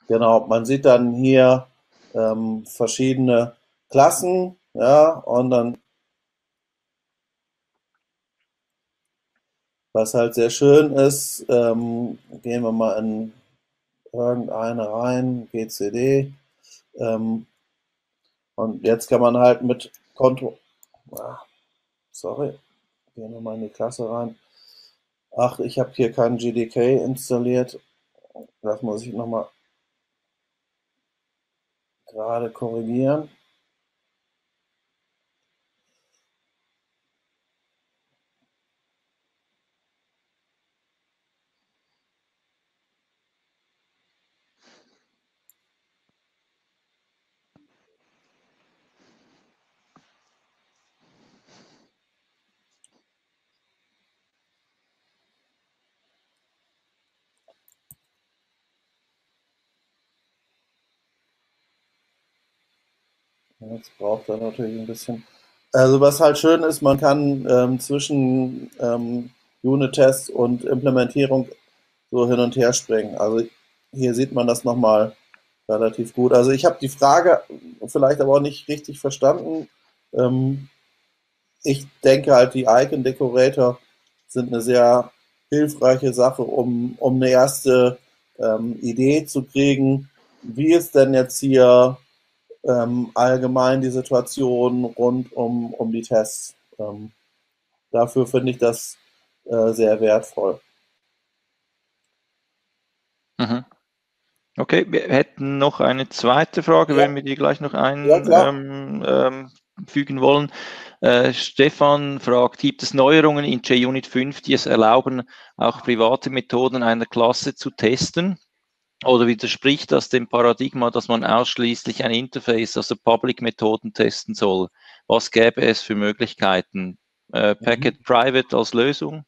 Genau, man sieht dann hier ähm, verschiedene Klassen, ja, und dann Was halt sehr schön ist, ähm, gehen wir mal in irgendeine rein, GCD. Ähm, und jetzt kann man halt mit Konto, ah, sorry, gehen wir mal in die Klasse rein. Ach, ich habe hier keinen GDK installiert. Das muss ich nochmal gerade korrigieren. Jetzt braucht er natürlich ein bisschen. Also was halt schön ist, man kann ähm, zwischen ähm, Unit-Test und Implementierung so hin und her springen. Also hier sieht man das nochmal relativ gut. Also ich habe die Frage vielleicht aber auch nicht richtig verstanden. Ähm, ich denke halt, die Icon Decorator sind eine sehr hilfreiche Sache, um, um eine erste ähm, Idee zu kriegen, wie ist denn jetzt hier ähm, allgemein die Situation rund um, um die Tests. Ähm, dafür finde ich das äh, sehr wertvoll. Mhm. Okay, wir hätten noch eine zweite Frage, ja. wenn wir die gleich noch einfügen ja, ähm, ähm, wollen. Äh, Stefan fragt, gibt es Neuerungen in JUnit 5, die es erlauben, auch private Methoden einer Klasse zu testen? Oder widerspricht das dem Paradigma, dass man ausschließlich ein Interface, also Public-Methoden testen soll? Was gäbe es für Möglichkeiten? Äh, mhm. Packet mhm. Private als Lösung?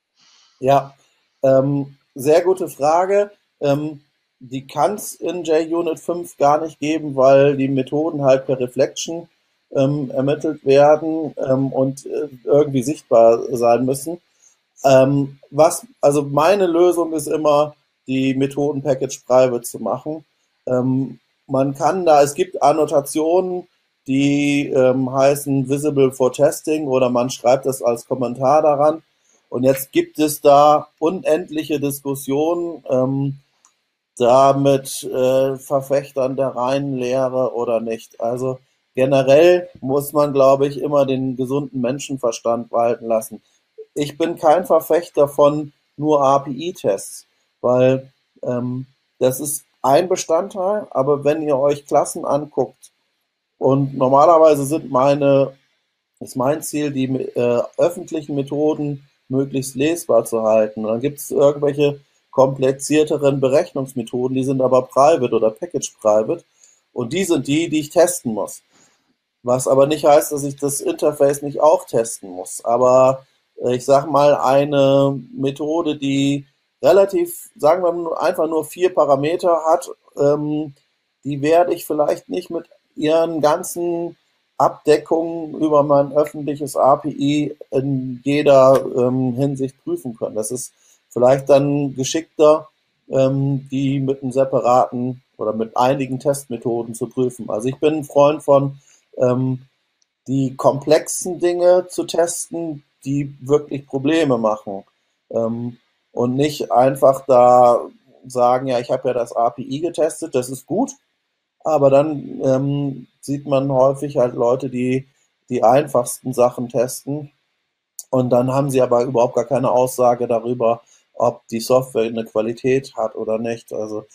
Ja, ähm, sehr gute Frage. Ähm, die kann es in JUnit 5 gar nicht geben, weil die Methoden halt per Reflection ähm, ermittelt werden ähm, und äh, irgendwie sichtbar sein müssen. Ähm, was, also meine Lösung ist immer, die Methoden-Package private zu machen. Ähm, man kann da, es gibt Annotationen, die ähm, heißen Visible for Testing oder man schreibt das als Kommentar daran. Und jetzt gibt es da unendliche Diskussionen, ähm, da mit äh, Verfechtern der reinen Lehre oder nicht. Also generell muss man, glaube ich, immer den gesunden Menschenverstand walten lassen. Ich bin kein Verfechter von nur API-Tests, weil ähm, das ist ein Bestandteil, aber wenn ihr euch Klassen anguckt und normalerweise sind meine, ist mein Ziel, die äh, öffentlichen Methoden möglichst lesbar zu halten. Dann gibt es irgendwelche komplizierteren Berechnungsmethoden, die sind aber private oder package private und die sind die, die ich testen muss. Was aber nicht heißt, dass ich das Interface nicht auch testen muss. Aber äh, ich sage mal, eine Methode, die relativ, sagen wir einfach nur vier Parameter hat, ähm, die werde ich vielleicht nicht mit ihren ganzen Abdeckungen über mein öffentliches API in jeder ähm, Hinsicht prüfen können. Das ist vielleicht dann geschickter, ähm, die mit einem separaten oder mit einigen Testmethoden zu prüfen. Also ich bin ein Freund von, ähm, die komplexen Dinge zu testen, die wirklich Probleme machen. Ähm, und nicht einfach da sagen, ja, ich habe ja das API getestet, das ist gut, aber dann ähm, sieht man häufig halt Leute, die die einfachsten Sachen testen und dann haben sie aber überhaupt gar keine Aussage darüber, ob die Software eine Qualität hat oder nicht. Also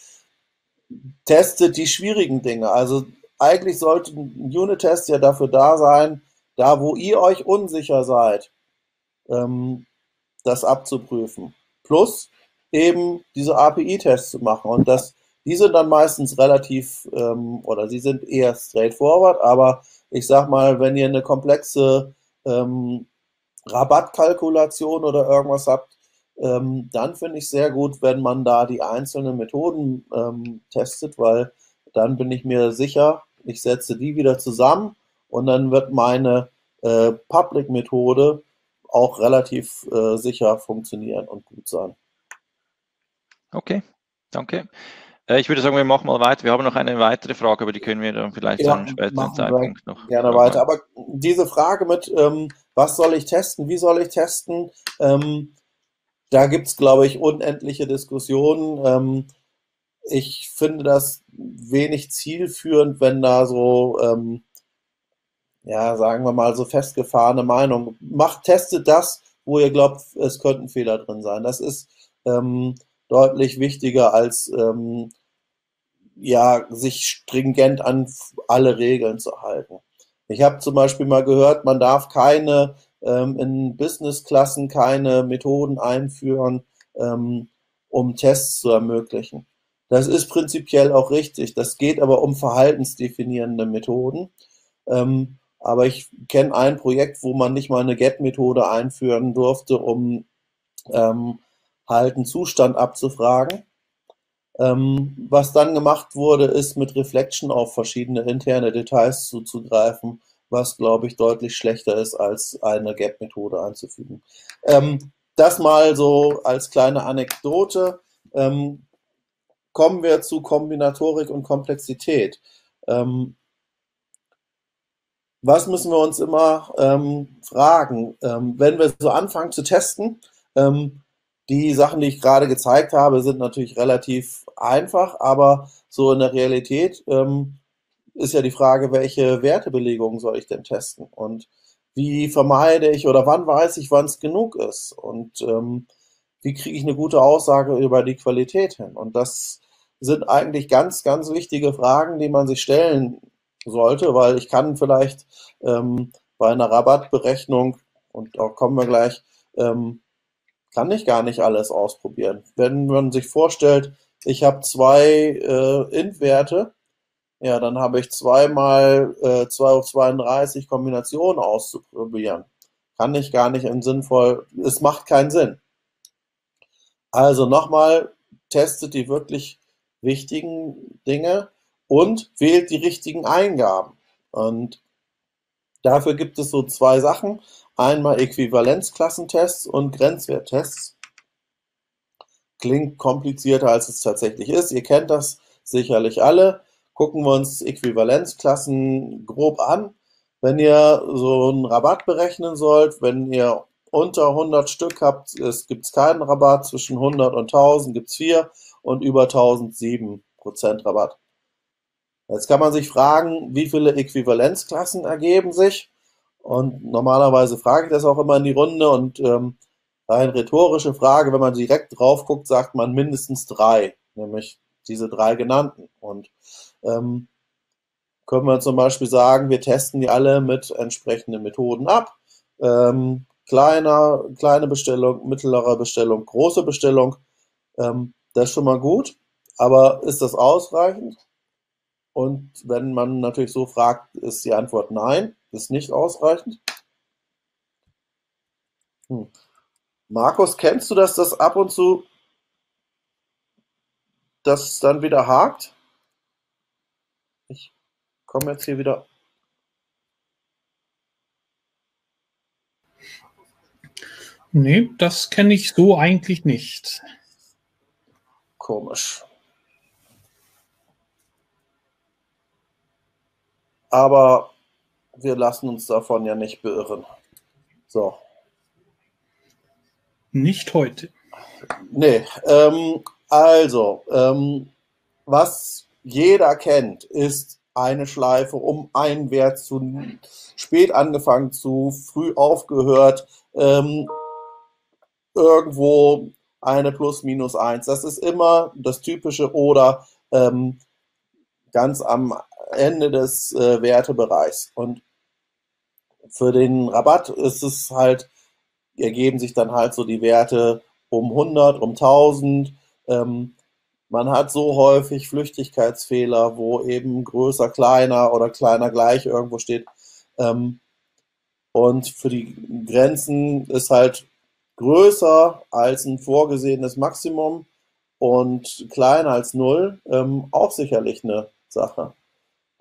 testet die schwierigen Dinge. Also eigentlich sollte ein Unit-Test ja dafür da sein, da wo ihr euch unsicher seid, ähm, das abzuprüfen. Plus eben diese API-Tests zu machen. Und das, die sind dann meistens relativ, ähm, oder sie sind eher straightforward, aber ich sag mal, wenn ihr eine komplexe ähm, Rabattkalkulation oder irgendwas habt, ähm, dann finde ich sehr gut, wenn man da die einzelnen Methoden ähm, testet, weil dann bin ich mir sicher, ich setze die wieder zusammen und dann wird meine äh, Public-Methode auch relativ äh, sicher funktionieren und gut sein. Okay, danke. Äh, ich würde sagen, wir machen mal weiter. Wir haben noch eine weitere Frage, aber die können wir dann vielleicht ja, zu einem späteren Zeitpunkt noch. Gerne weiter. Aber diese Frage mit, ähm, was soll ich testen, wie soll ich testen, ähm, da gibt es, glaube ich, unendliche Diskussionen. Ähm, ich finde das wenig zielführend, wenn da so, ähm, ja, sagen wir mal, so festgefahrene Meinung. Macht, testet das, wo ihr glaubt, es könnten Fehler drin sein. Das ist ähm, deutlich wichtiger als ähm, ja, sich stringent an alle Regeln zu halten. Ich habe zum Beispiel mal gehört, man darf keine ähm, in Businessklassen keine Methoden einführen, ähm, um Tests zu ermöglichen. Das ist prinzipiell auch richtig. Das geht aber um verhaltensdefinierende Methoden. Ähm, aber ich kenne ein Projekt, wo man nicht mal eine Get-Methode einführen durfte, um ähm, halt einen Zustand abzufragen. Ähm, was dann gemacht wurde, ist mit Reflection auf verschiedene interne Details zuzugreifen, was, glaube ich, deutlich schlechter ist, als eine Gap-Methode einzufügen. Ähm, das mal so als kleine Anekdote. Ähm, kommen wir zu Kombinatorik und Komplexität. Ähm, was müssen wir uns immer ähm, fragen? Ähm, wenn wir so anfangen zu testen, ähm, die Sachen, die ich gerade gezeigt habe, sind natürlich relativ einfach, aber so in der Realität ähm, ist ja die Frage, welche Wertebelegung soll ich denn testen? Und wie vermeide ich oder wann weiß ich, wann es genug ist? Und ähm, wie kriege ich eine gute Aussage über die Qualität hin? Und das sind eigentlich ganz, ganz wichtige Fragen, die man sich stellen sollte, weil ich kann vielleicht ähm, bei einer Rabattberechnung, und da kommen wir gleich, ähm, kann ich gar nicht alles ausprobieren. Wenn man sich vorstellt, ich habe zwei äh, Int-Werte, ja, dann habe ich zweimal äh, 2 auf 32 Kombinationen auszuprobieren. Kann ich gar nicht in sinnvoll, es macht keinen Sinn. Also nochmal, testet die wirklich wichtigen Dinge und wählt die richtigen Eingaben. Und dafür gibt es so zwei Sachen. Einmal Äquivalenzklassentests und Grenzwerttests. Klingt komplizierter, als es tatsächlich ist. Ihr kennt das sicherlich alle. Gucken wir uns Äquivalenzklassen grob an. Wenn ihr so einen Rabatt berechnen sollt, wenn ihr unter 100 Stück habt, es gibt keinen Rabatt, zwischen 100 und 1000 gibt es 4 und über 1000 7% Rabatt. Jetzt kann man sich fragen, wie viele Äquivalenzklassen ergeben sich? Und normalerweise frage ich das auch immer in die Runde und ähm, eine rhetorische Frage, wenn man direkt drauf guckt, sagt man mindestens drei, nämlich diese drei genannten. Und ähm, können wir zum Beispiel sagen, wir testen die alle mit entsprechenden Methoden ab. Ähm, kleiner, kleine Bestellung, mittlere Bestellung, große Bestellung. Ähm, das ist schon mal gut. Aber ist das ausreichend? Und wenn man natürlich so fragt, ist die Antwort nein, ist nicht ausreichend. Hm. Markus, kennst du das, dass ab und zu das dann wieder hakt? Ich komme jetzt hier wieder. Nee, das kenne ich so eigentlich nicht. Komisch. Aber wir lassen uns davon ja nicht beirren. So. Nicht heute. Nee, ähm, also, ähm, was jeder kennt, ist eine Schleife um einen Wert zu spät angefangen, zu früh aufgehört, ähm, irgendwo eine plus minus eins. Das ist immer das typische oder ähm, ganz am Ende des äh, Wertebereichs. Und für den Rabatt ist es halt, ergeben sich dann halt so die Werte um 100, um 1000. Ähm, man hat so häufig Flüchtigkeitsfehler, wo eben größer, kleiner oder kleiner gleich irgendwo steht. Ähm, und für die Grenzen ist halt größer als ein vorgesehenes Maximum und kleiner als null ähm, auch sicherlich eine Sache.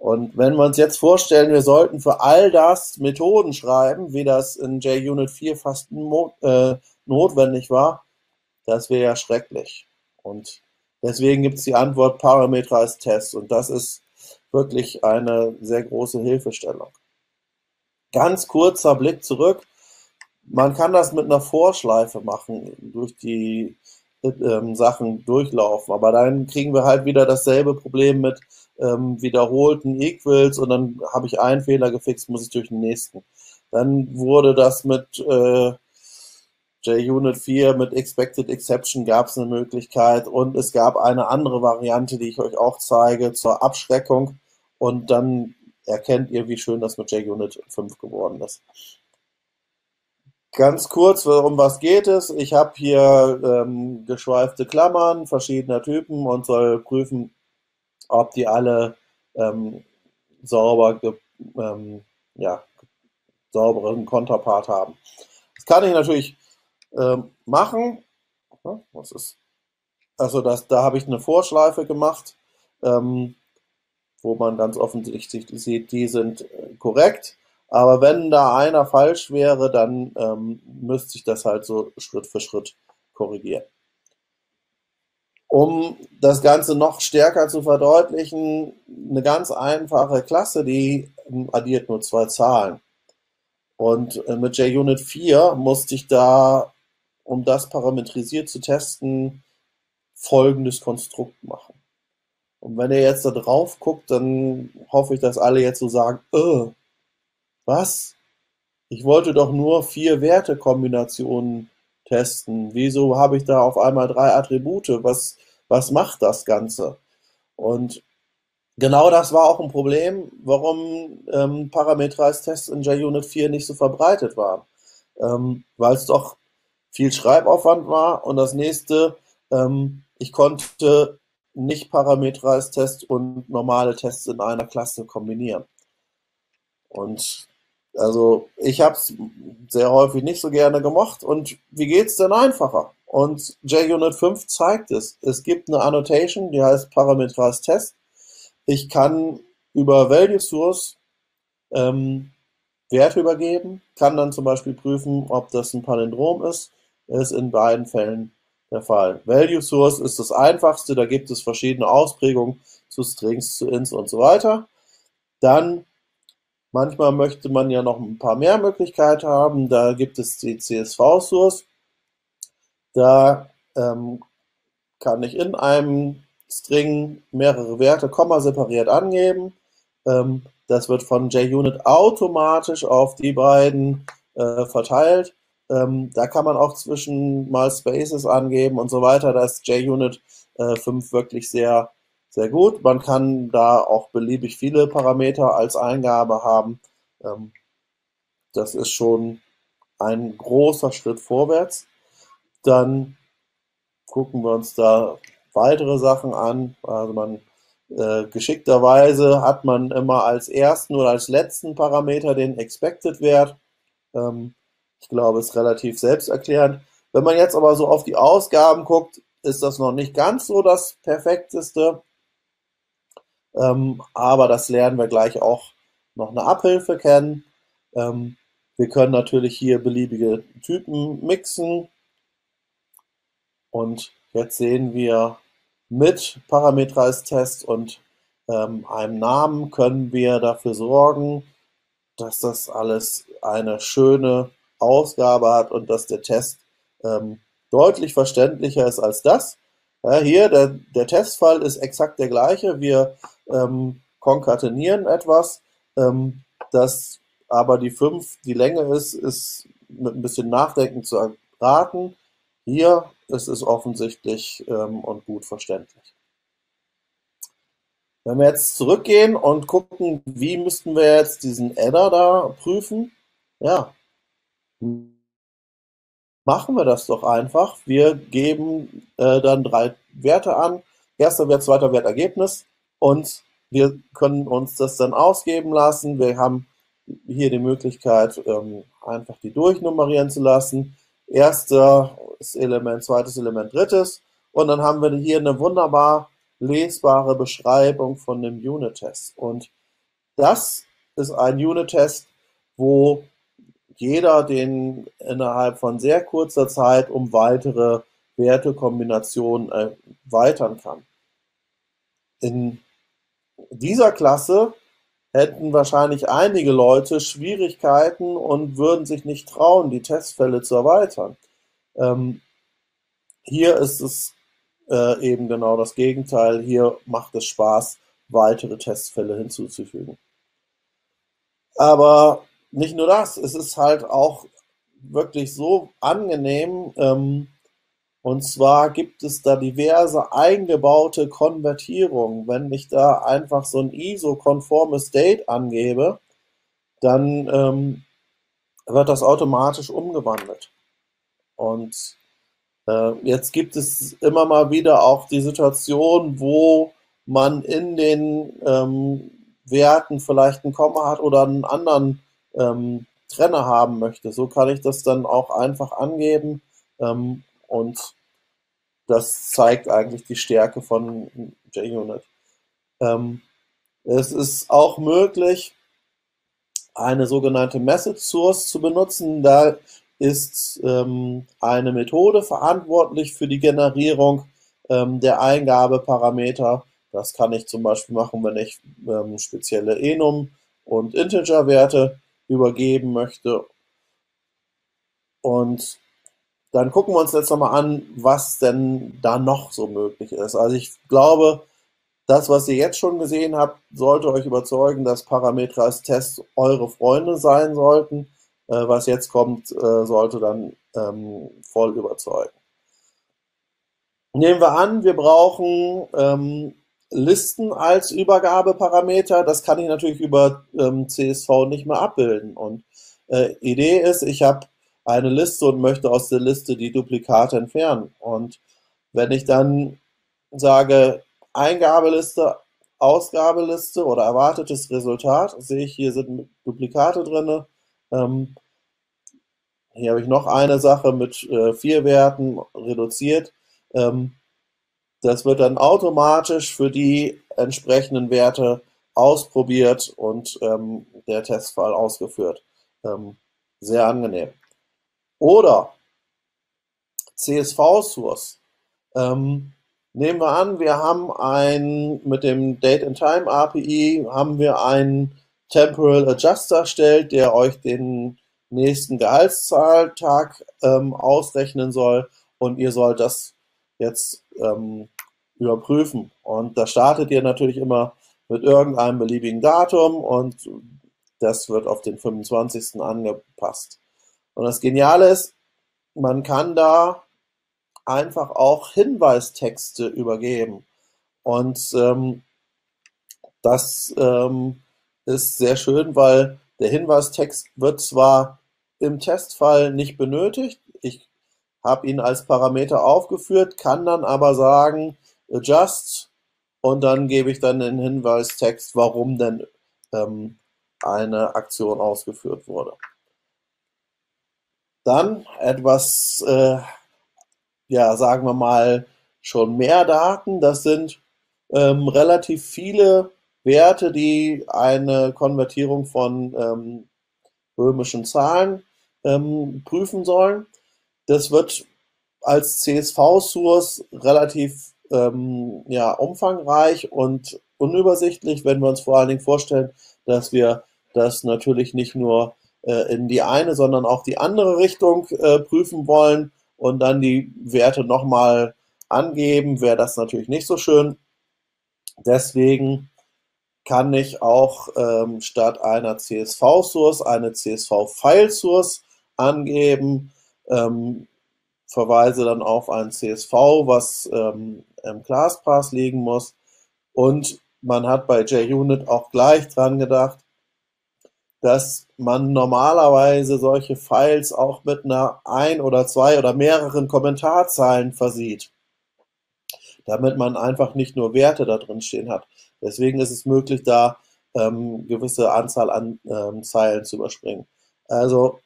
Und wenn wir uns jetzt vorstellen, wir sollten für all das Methoden schreiben, wie das in JUnit 4 fast äh, notwendig war, das wäre ja schrecklich. Und deswegen gibt es die Antwort Parameter als Test. Und das ist wirklich eine sehr große Hilfestellung. Ganz kurzer Blick zurück. Man kann das mit einer Vorschleife machen, durch die ähm, Sachen durchlaufen. Aber dann kriegen wir halt wieder dasselbe Problem mit ähm, wiederholten Equals und dann habe ich einen Fehler gefixt, muss ich durch den nächsten. Dann wurde das mit äh, JUnit 4 mit Expected Exception gab es eine Möglichkeit und es gab eine andere Variante, die ich euch auch zeige, zur Abschreckung und dann erkennt ihr, wie schön das mit JUnit 5 geworden ist. Ganz kurz, um was geht es? Ich habe hier ähm, geschweifte Klammern verschiedener Typen und soll prüfen, ob die alle ähm, sauber, ähm, ja, sauberen Konterpart haben. Das kann ich natürlich ähm, machen. Was ist? Also das, da habe ich eine Vorschleife gemacht, ähm, wo man ganz offensichtlich sieht, die sind äh, korrekt. Aber wenn da einer falsch wäre, dann ähm, müsste ich das halt so Schritt für Schritt korrigieren. Um das Ganze noch stärker zu verdeutlichen, eine ganz einfache Klasse, die addiert nur zwei Zahlen. Und äh, mit JUnit 4 musste ich da, um das parametrisiert zu testen, folgendes Konstrukt machen. Und wenn ihr jetzt da drauf guckt, dann hoffe ich, dass alle jetzt so sagen, äh, was? Ich wollte doch nur vier Wertekombinationen testen. Wieso habe ich da auf einmal drei Attribute? Was, was macht das Ganze? Und genau das war auch ein Problem, warum ähm, Parameterized Tests in JUnit 4 nicht so verbreitet waren. Ähm, Weil es doch viel Schreibaufwand war und das nächste, ähm, ich konnte nicht Parameterized Tests und normale Tests in einer Klasse kombinieren. Und also ich habe es sehr häufig nicht so gerne gemocht. Und wie geht es denn einfacher? Und JUnit 5 zeigt es. Es gibt eine Annotation, die heißt Parameterized Test. Ich kann über Value Source ähm, Werte übergeben, kann dann zum Beispiel prüfen, ob das ein Palindrom ist. Ist in beiden Fällen der Fall. Value Source ist das einfachste, da gibt es verschiedene Ausprägungen zu Strings, zu Ints und so weiter. Dann manchmal möchte man ja noch ein paar mehr Möglichkeiten haben. Da gibt es die CSV-Source. Da ähm, kann ich in einem String mehrere Werte komma separiert angeben. Ähm, das wird von JUnit automatisch auf die beiden äh, verteilt. Ähm, da kann man auch zwischen mal Spaces angeben und so weiter. Da ist JUnit äh, 5 wirklich sehr, sehr gut. Man kann da auch beliebig viele Parameter als Eingabe haben. Ähm, das ist schon ein großer Schritt vorwärts. Dann gucken wir uns da weitere Sachen an. Also man äh, geschickterweise hat man immer als ersten oder als letzten Parameter den Expected Wert. Ähm, ich glaube, es ist relativ selbsterklärend. Wenn man jetzt aber so auf die Ausgaben guckt, ist das noch nicht ganz so das perfekteste. Ähm, aber das lernen wir gleich auch noch eine Abhilfe kennen. Ähm, wir können natürlich hier beliebige Typen mixen. Und jetzt sehen wir mit Parameterized-Test und ähm, einem Namen können wir dafür sorgen, dass das alles eine schöne Ausgabe hat und dass der Test ähm, deutlich verständlicher ist als das. Ja, hier, der, der Testfall ist exakt der gleiche. Wir ähm, konkatenieren etwas, ähm, das aber die 5 die Länge ist, ist mit ein bisschen Nachdenken zu erraten. Hier ist es offensichtlich ähm, und gut verständlich. Wenn wir jetzt zurückgehen und gucken, wie müssten wir jetzt diesen Adder da prüfen, ja, machen wir das doch einfach. Wir geben äh, dann drei Werte an. Erster Wert, zweiter Wert, Ergebnis. Und wir können uns das dann ausgeben lassen. Wir haben hier die Möglichkeit, ähm, einfach die durchnummerieren zu lassen. Erster Element, zweites Element, drittes. Und dann haben wir hier eine wunderbar lesbare Beschreibung von dem Unit-Test. Und das ist ein Unit-Test, wo jeder den innerhalb von sehr kurzer Zeit um weitere Wertekombinationen erweitern kann. In dieser Klasse hätten wahrscheinlich einige Leute Schwierigkeiten und würden sich nicht trauen, die Testfälle zu erweitern. Ähm, hier ist es äh, eben genau das Gegenteil. Hier macht es Spaß, weitere Testfälle hinzuzufügen. Aber nicht nur das, es ist halt auch wirklich so angenehm. Ähm, und zwar gibt es da diverse eingebaute Konvertierungen. Wenn ich da einfach so ein ISO-konformes State angebe, dann ähm, wird das automatisch umgewandelt. Und äh, jetzt gibt es immer mal wieder auch die Situation, wo man in den ähm, Werten vielleicht ein Komma hat oder einen anderen ähm, Trenner haben möchte. So kann ich das dann auch einfach angeben ähm, und das zeigt eigentlich die Stärke von JUnit. Ähm, es ist auch möglich, eine sogenannte Message Source zu benutzen. Da ist ähm, eine Methode verantwortlich für die Generierung ähm, der Eingabeparameter. Das kann ich zum Beispiel machen, wenn ich ähm, spezielle Enum und Integer-Werte übergeben möchte. Und dann gucken wir uns jetzt nochmal an, was denn da noch so möglich ist. Also ich glaube, das, was ihr jetzt schon gesehen habt, sollte euch überzeugen, dass Parameter als Test eure Freunde sein sollten. Äh, was jetzt kommt, äh, sollte dann ähm, voll überzeugen. Nehmen wir an, wir brauchen ähm, Listen als Übergabeparameter. Das kann ich natürlich über ähm, CSV nicht mehr abbilden. Und äh, Idee ist, ich habe eine Liste und möchte aus der Liste die Duplikate entfernen. Und wenn ich dann sage, Eingabeliste, Ausgabeliste oder erwartetes Resultat, sehe ich, hier sind Duplikate drin. Ähm, hier habe ich noch eine Sache mit äh, vier Werten reduziert. Ähm, das wird dann automatisch für die entsprechenden Werte ausprobiert und ähm, der Testfall ausgeführt. Ähm, sehr angenehm. Oder CSV-Source. Ähm, nehmen wir an, wir haben ein, mit dem Date and Time API haben wir einen Temporal Adjuster erstellt, der euch den nächsten Gehaltszahltag ähm, ausrechnen soll und ihr sollt das jetzt ähm, überprüfen. Und da startet ihr natürlich immer mit irgendeinem beliebigen Datum und das wird auf den 25. angepasst. Und das Geniale ist, man kann da einfach auch Hinweistexte übergeben. Und ähm, das ähm, ist sehr schön, weil der Hinweistext wird zwar im Testfall nicht benötigt, ich habe ihn als Parameter aufgeführt, kann dann aber sagen, adjust und dann gebe ich dann den Hinweistext, warum denn ähm, eine Aktion ausgeführt wurde. Dann etwas, äh, ja, sagen wir mal, schon mehr Daten. Das sind ähm, relativ viele Werte, die eine Konvertierung von ähm, römischen Zahlen ähm, prüfen sollen. Das wird als CSV-Source relativ ähm, ja, umfangreich und unübersichtlich, wenn wir uns vor allen Dingen vorstellen, dass wir das natürlich nicht nur in die eine, sondern auch die andere Richtung äh, prüfen wollen und dann die Werte nochmal angeben, wäre das natürlich nicht so schön. Deswegen kann ich auch ähm, statt einer CSV-Source eine CSV-File-Source angeben, ähm, verweise dann auf ein CSV, was ähm, im ClassPass liegen muss und man hat bei JUnit auch gleich dran gedacht, dass man normalerweise solche Files auch mit einer ein oder zwei oder mehreren Kommentarzeilen versieht, damit man einfach nicht nur Werte da drin stehen hat. Deswegen ist es möglich, da ähm, gewisse Anzahl an ähm, Zeilen zu überspringen. Also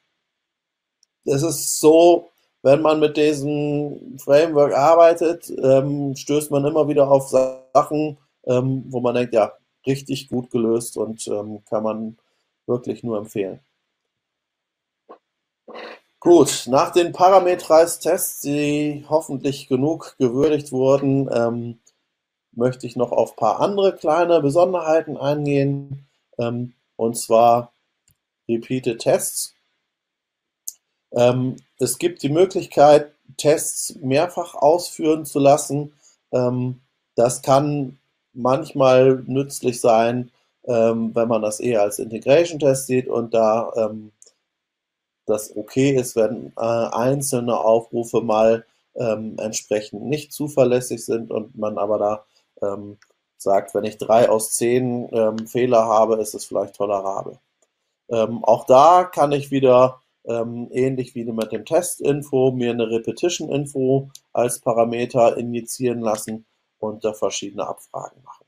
es ist so, wenn man mit diesem Framework arbeitet, ähm, stößt man immer wieder auf Sachen, ähm, wo man denkt, ja, richtig gut gelöst und ähm, kann man wirklich nur empfehlen. Gut, nach den Parametrize-Tests, die hoffentlich genug gewürdigt wurden, ähm, möchte ich noch auf ein paar andere kleine Besonderheiten eingehen. Ähm, und zwar Repeated Tests. Ähm, es gibt die Möglichkeit, Tests mehrfach ausführen zu lassen. Ähm, das kann manchmal nützlich sein, ähm, wenn man das eher als Integration-Test sieht und da ähm, das okay ist, wenn äh, einzelne Aufrufe mal ähm, entsprechend nicht zuverlässig sind und man aber da ähm, sagt, wenn ich drei aus zehn ähm, Fehler habe, ist es vielleicht tolerabel. Ähm, auch da kann ich wieder ähnlich wie mit dem Test-Info mir eine Repetition-Info als Parameter injizieren lassen und da verschiedene Abfragen machen.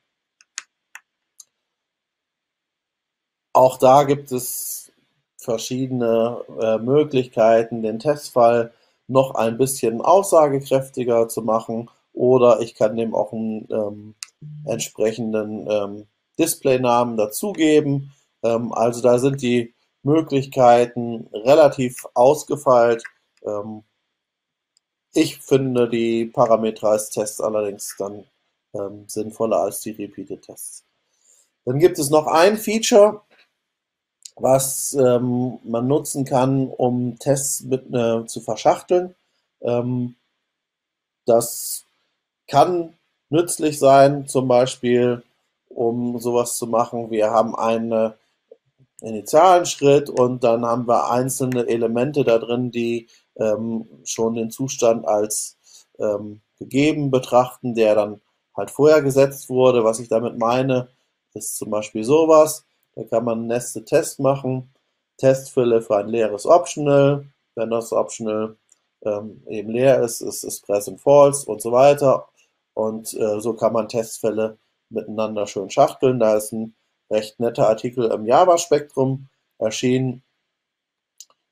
Auch da gibt es verschiedene äh, Möglichkeiten, den Testfall noch ein bisschen aussagekräftiger zu machen oder ich kann dem auch einen ähm, entsprechenden ähm, Displaynamen dazugeben. Ähm, also da sind die Möglichkeiten relativ ausgefeilt. Ähm, ich finde die Parameterize-Tests allerdings dann ähm, sinnvoller als die Repeated-Tests. Dann gibt es noch ein Feature, was ähm, man nutzen kann, um Tests mit, äh, zu verschachteln. Ähm, das kann nützlich sein, zum Beispiel, um sowas zu machen. Wir haben einen initialen Schritt und dann haben wir einzelne Elemente da drin, die ähm, schon den Zustand als ähm, gegeben betrachten, der dann halt vorher gesetzt wurde. Was ich damit meine, ist zum Beispiel sowas. Da kann man Nested Test machen. Testfülle für ein leeres Optional. Wenn das Optional ähm, eben leer ist, ist es Present False und so weiter. Und äh, so kann man Testfälle miteinander schön schachteln. Da ist ein recht netter Artikel im Java-Spektrum erschienen.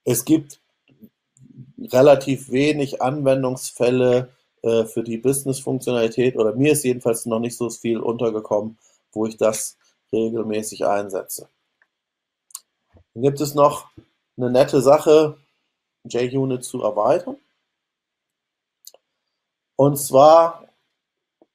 Es gibt relativ wenig Anwendungsfälle äh, für die Business-Funktionalität oder mir ist jedenfalls noch nicht so viel untergekommen, wo ich das regelmäßig einsetze. Dann gibt es noch eine nette Sache, JUnit zu erweitern. Und zwar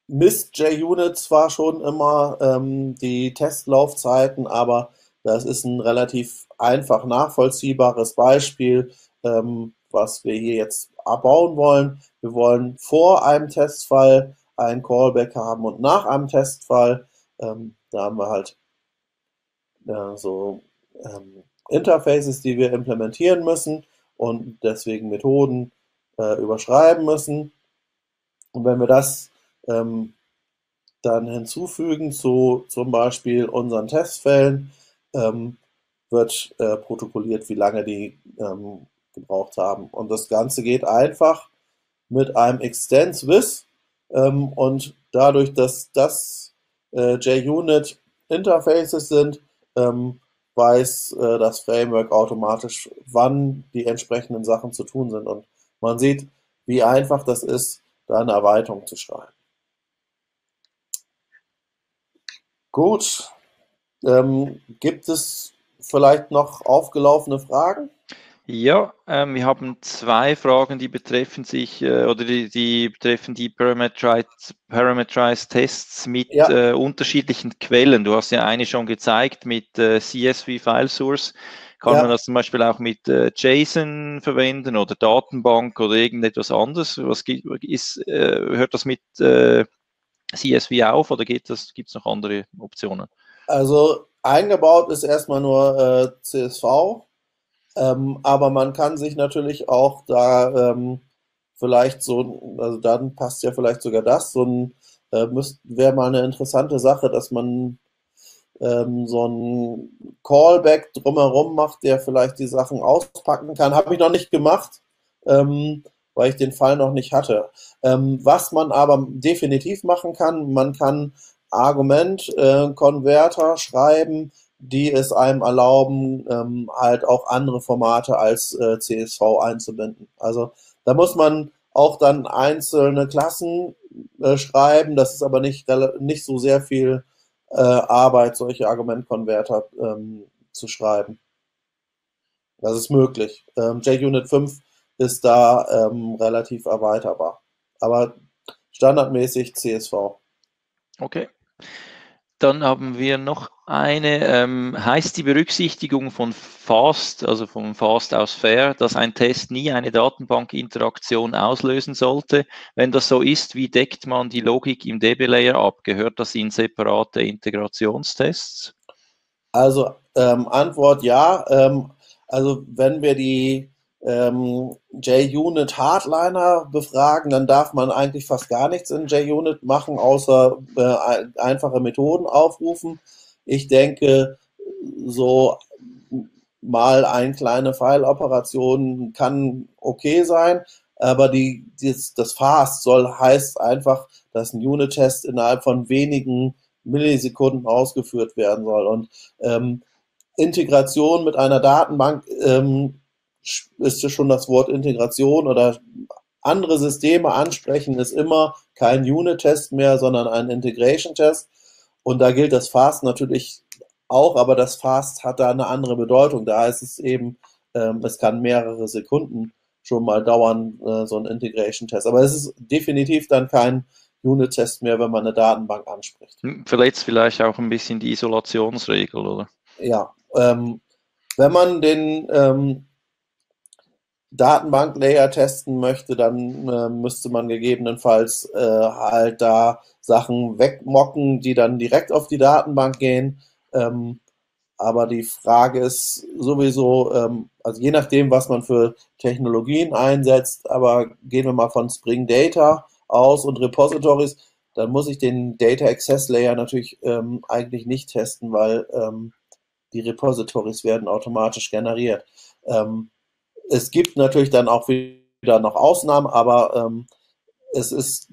misst JUnit zwar schon immer ähm, die Testlaufzeiten, aber das ist ein relativ einfach nachvollziehbares Beispiel, ähm, was wir hier jetzt abbauen wollen. Wir wollen vor einem Testfall ein Callback haben und nach einem Testfall. Ähm, da haben wir halt ja, so ähm, Interfaces, die wir implementieren müssen und deswegen Methoden äh, überschreiben müssen. Und wenn wir das ähm, dann hinzufügen zu zum Beispiel unseren Testfällen, ähm, wird äh, protokolliert, wie lange die ähm, gebraucht haben. Und das Ganze geht einfach mit einem Extends with ähm, und dadurch, dass das äh, JUnit Interfaces sind, ähm, weiß äh, das Framework automatisch, wann die entsprechenden Sachen zu tun sind. Und man sieht, wie einfach das ist, da eine Erweiterung zu schreiben. Gut. Ähm, gibt es vielleicht noch aufgelaufene Fragen? Ja, ähm, wir haben zwei Fragen, die betreffen sich äh, oder die, die, betreffen die Parameterized, Parameterized Tests mit ja. äh, unterschiedlichen Quellen. Du hast ja eine schon gezeigt mit äh, CSV File Source. Kann ja. man das zum Beispiel auch mit äh, JSON verwenden oder Datenbank oder irgendetwas anderes? Was ist, äh, hört das mit äh, CSV auf oder geht das, gibt es noch andere Optionen? Also eingebaut ist erstmal nur CSV, ähm, aber man kann sich natürlich auch da ähm, vielleicht so, also dann passt ja vielleicht sogar das, so ein äh, wäre mal eine interessante Sache, dass man ähm, so ein Callback drumherum macht, der vielleicht die Sachen auspacken kann. Habe ich noch nicht gemacht. Ähm, weil ich den Fall noch nicht hatte. Ähm, was man aber definitiv machen kann, man kann Argument-Konverter äh, schreiben, die es einem erlauben, ähm, halt auch andere Formate als äh, CSV einzubinden. Also da muss man auch dann einzelne Klassen äh, schreiben. Das ist aber nicht, nicht so sehr viel äh, Arbeit, solche Argument-Konverter ähm, zu schreiben. Das ist möglich. Ähm, JUnit 5 ist da ähm, relativ erweiterbar. Aber standardmäßig CSV. Okay. Dann haben wir noch eine, ähm, heißt die Berücksichtigung von FAST, also vom FAST aus Fair, dass ein Test nie eine Datenbankinteraktion auslösen sollte? Wenn das so ist, wie deckt man die Logik im DB-Layer ab? Gehört das in separate Integrationstests? Also ähm, Antwort ja. Ähm, also wenn wir die ähm, JUnit Hardliner befragen, dann darf man eigentlich fast gar nichts in JUnit machen, außer äh, einfache Methoden aufrufen. Ich denke, so mal eine kleine File-Operation kann okay sein, aber die, dieses, das Fast soll heißt einfach, dass ein Unit-Test innerhalb von wenigen Millisekunden ausgeführt werden soll. Und ähm, Integration mit einer Datenbank ähm, ist schon das Wort Integration oder andere Systeme ansprechen, ist immer kein Unit-Test mehr, sondern ein Integration-Test. Und da gilt das Fast natürlich auch, aber das Fast hat da eine andere Bedeutung. Da heißt es eben, ähm, es kann mehrere Sekunden schon mal dauern, äh, so ein Integration-Test. Aber es ist definitiv dann kein Unit-Test mehr, wenn man eine Datenbank anspricht. Hm, verletzt vielleicht auch ein bisschen die Isolationsregel, oder? Ja, ähm, wenn man den ähm, Datenbank-Layer testen möchte, dann äh, müsste man gegebenenfalls äh, halt da Sachen wegmocken, die dann direkt auf die Datenbank gehen. Ähm, aber die Frage ist sowieso, ähm, also je nachdem, was man für Technologien einsetzt, aber gehen wir mal von Spring Data aus und Repositories, dann muss ich den Data Access Layer natürlich ähm, eigentlich nicht testen, weil ähm, die Repositories werden automatisch generiert. Ähm, es gibt natürlich dann auch wieder noch Ausnahmen, aber ähm, es ist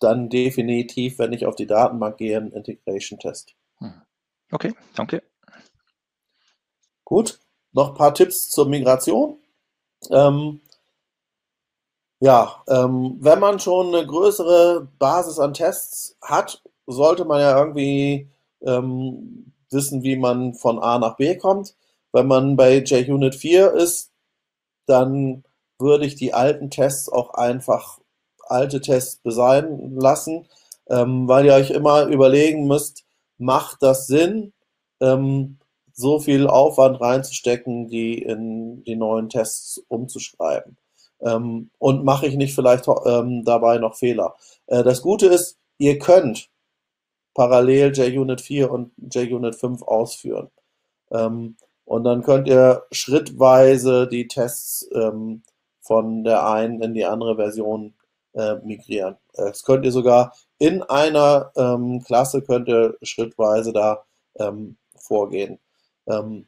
dann definitiv, wenn ich auf die Datenbank gehe, ein Integration-Test. Hm. Okay, danke. Gut, noch ein paar Tipps zur Migration. Ähm, ja, ähm, wenn man schon eine größere Basis an Tests hat, sollte man ja irgendwie ähm, wissen, wie man von A nach B kommt. Wenn man bei JUnit 4 ist, dann würde ich die alten Tests auch einfach alte Tests besein lassen, ähm, weil ihr euch immer überlegen müsst, macht das Sinn, ähm, so viel Aufwand reinzustecken, die in die neuen Tests umzuschreiben? Ähm, und mache ich nicht vielleicht ähm, dabei noch Fehler? Äh, das Gute ist, ihr könnt parallel JUnit 4 und JUnit 5 ausführen. Ähm, und dann könnt ihr schrittweise die Tests ähm, von der einen in die andere Version äh, migrieren. Das könnt ihr sogar in einer ähm, Klasse könnt ihr schrittweise da ähm, vorgehen. Ähm,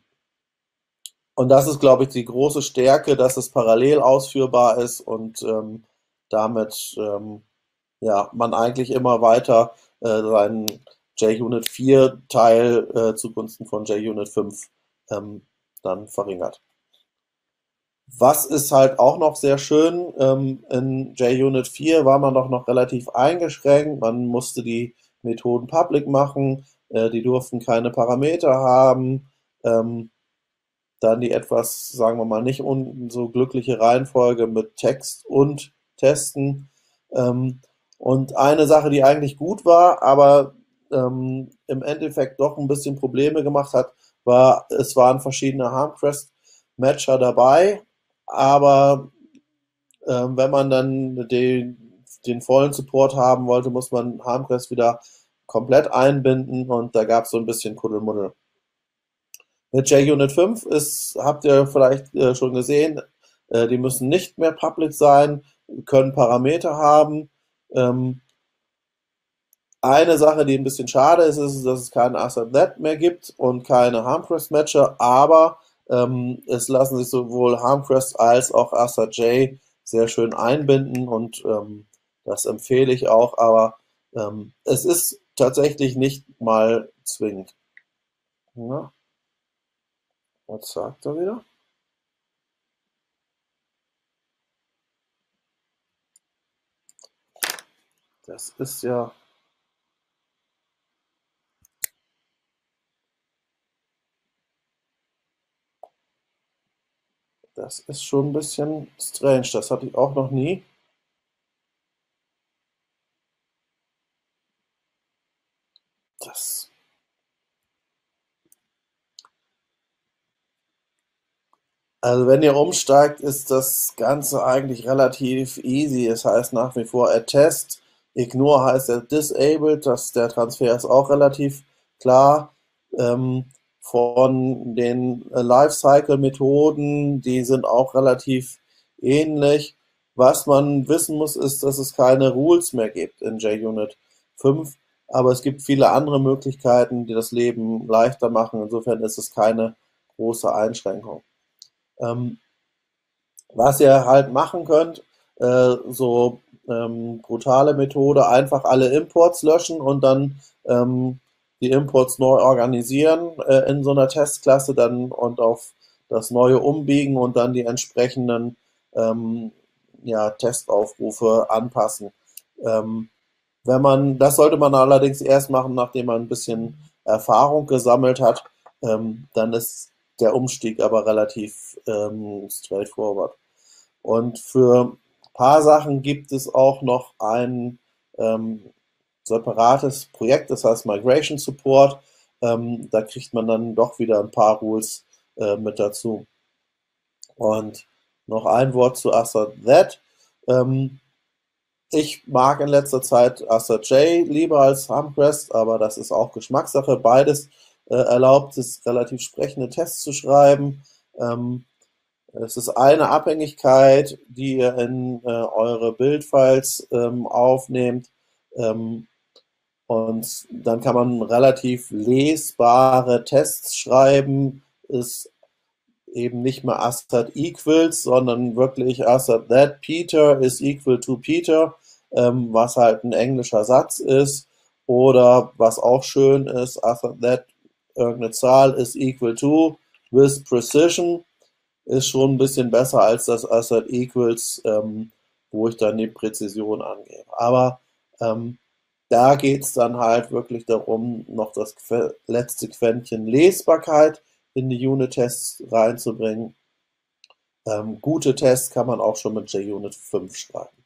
und das ist, glaube ich, die große Stärke, dass es parallel ausführbar ist und ähm, damit ähm, ja, man eigentlich immer weiter äh, seinen JUnit 4 Teil äh, zugunsten von JUnit 5 ähm, dann verringert. Was ist halt auch noch sehr schön, ähm, in JUnit 4 war man doch noch relativ eingeschränkt, man musste die Methoden public machen, äh, die durften keine Parameter haben, ähm, dann die etwas, sagen wir mal, nicht so glückliche Reihenfolge mit Text und Testen. Ähm, und eine Sache, die eigentlich gut war, aber ähm, im Endeffekt doch ein bisschen Probleme gemacht hat, war, es waren verschiedene Harmcrest-Matcher dabei, aber äh, wenn man dann den, den vollen Support haben wollte, muss man Harmcrest wieder komplett einbinden und da gab es so ein bisschen Kuddelmuddel. Mit JUnit 5 ist, habt ihr vielleicht äh, schon gesehen, äh, die müssen nicht mehr public sein, können Parameter haben. Ähm, eine Sache, die ein bisschen schade ist, ist, dass es keinen ASAP.NET mehr gibt und keine Harmcrest-Matcher, aber ähm, es lassen sich sowohl Harmcrest als auch ASA.J sehr schön einbinden und ähm, das empfehle ich auch, aber ähm, es ist tatsächlich nicht mal zwingend. Ja. Was sagt er wieder? Das ist ja Das ist schon ein bisschen strange. Das hatte ich auch noch nie. Das also wenn ihr umsteigt, ist das Ganze eigentlich relativ easy. Es heißt nach wie vor attest. Ignore heißt er disabled. Das, der Transfer ist auch relativ klar. Ähm, von den äh, Lifecycle-Methoden, die sind auch relativ ähnlich. Was man wissen muss, ist, dass es keine Rules mehr gibt in JUnit 5, aber es gibt viele andere Möglichkeiten, die das Leben leichter machen. Insofern ist es keine große Einschränkung. Ähm, was ihr halt machen könnt, äh, so ähm, brutale Methode, einfach alle Imports löschen und dann ähm, die Imports neu organisieren äh, in so einer Testklasse dann und auf das neue umbiegen und dann die entsprechenden ähm, ja, Testaufrufe anpassen. Ähm, wenn man, das sollte man allerdings erst machen, nachdem man ein bisschen Erfahrung gesammelt hat, ähm, dann ist der Umstieg aber relativ ähm, straightforward. Und für ein paar Sachen gibt es auch noch ein ähm, separates Projekt, das heißt Migration Support. Ähm, da kriegt man dann doch wieder ein paar Rules äh, mit dazu. Und noch ein Wort zu Assert That. Ähm, ich mag in letzter Zeit Assert J lieber als Harmcrest, aber das ist auch Geschmackssache. Beides äh, erlaubt es, relativ sprechende Tests zu schreiben. Ähm, es ist eine Abhängigkeit, die ihr in äh, eure Bildfiles ähm, aufnehmt. Ähm, und dann kann man relativ lesbare Tests schreiben. Ist eben nicht mehr Assad equals, sondern wirklich Assad that Peter is equal to Peter, ähm, was halt ein englischer Satz ist. Oder was auch schön ist, Assad that irgendeine Zahl is equal to with precision ist schon ein bisschen besser als das Assad equals, ähm, wo ich dann die Präzision angebe. Aber ähm, da geht es dann halt wirklich darum, noch das letzte Quäntchen Lesbarkeit in die Unit-Tests reinzubringen. Ähm, gute Tests kann man auch schon mit JUnit 5 schreiben.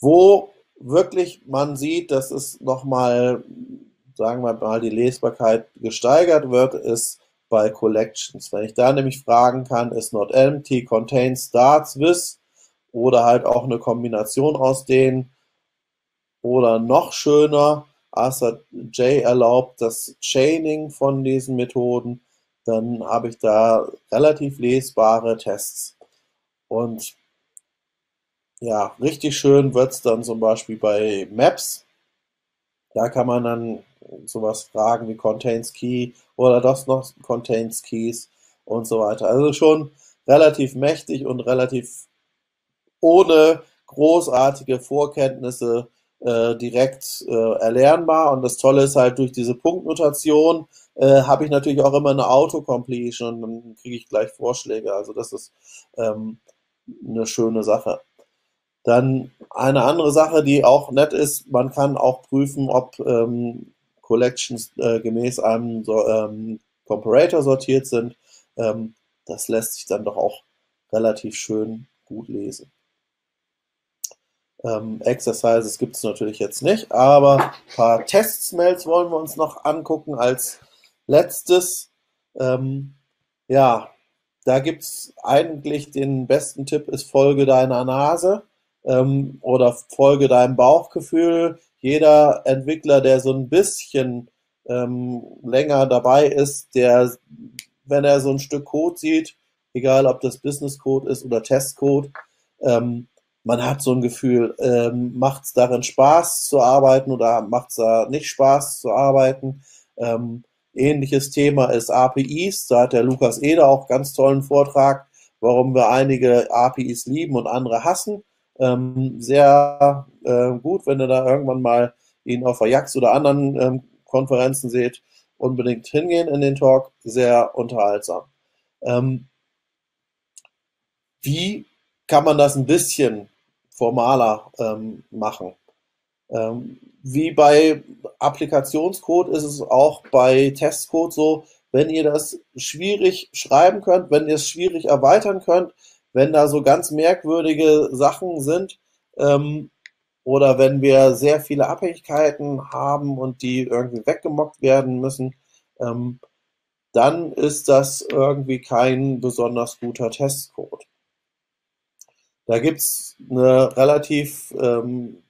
Wo wirklich man sieht, dass es nochmal, sagen wir mal, die Lesbarkeit gesteigert wird, ist bei Collections. Wenn ich da nämlich fragen kann, ist not empty, contains, starts with oder halt auch eine Kombination aus denen, oder noch schöner, Assad J erlaubt das Chaining von diesen Methoden. Dann habe ich da relativ lesbare Tests. Und ja, richtig schön wird es dann zum Beispiel bei Maps. Da kann man dann sowas fragen wie Contains Key oder das noch Contains Keys und so weiter. Also schon relativ mächtig und relativ ohne großartige Vorkenntnisse äh, direkt äh, erlernbar. Und das Tolle ist halt, durch diese Punktnotation äh, habe ich natürlich auch immer eine Autocompletion und dann kriege ich gleich Vorschläge. Also das ist ähm, eine schöne Sache. Dann eine andere Sache, die auch nett ist, man kann auch prüfen, ob ähm, Collections äh, gemäß einem so, ähm, Comparator sortiert sind. Ähm, das lässt sich dann doch auch relativ schön gut lesen. Ähm, Exercises gibt es natürlich jetzt nicht, aber ein paar Test-Smells wollen wir uns noch angucken als letztes. Ähm, ja, da gibt es eigentlich den besten Tipp, ist Folge deiner Nase ähm, oder Folge deinem Bauchgefühl. Jeder Entwickler, der so ein bisschen ähm, länger dabei ist, der, wenn er so ein Stück Code sieht, egal ob das Business Code ist oder Testcode, ähm, man hat so ein Gefühl, ähm, macht es darin Spaß zu arbeiten oder macht es da nicht Spaß zu arbeiten. Ähm, ähnliches Thema ist APIs. Da hat der Lukas Eder auch ganz tollen Vortrag, warum wir einige APIs lieben und andere hassen. Ähm, sehr äh, gut, wenn ihr da irgendwann mal ihn auf Ajax oder anderen ähm, Konferenzen seht, unbedingt hingehen in den Talk. Sehr unterhaltsam. Ähm, wie kann man das ein bisschen formaler ähm, machen. Ähm, wie bei Applikationscode ist es auch bei Testcode so, wenn ihr das schwierig schreiben könnt, wenn ihr es schwierig erweitern könnt, wenn da so ganz merkwürdige Sachen sind ähm, oder wenn wir sehr viele Abhängigkeiten haben und die irgendwie weggemockt werden müssen, ähm, dann ist das irgendwie kein besonders guter Testcode. Da gibt es eine relativ ähm,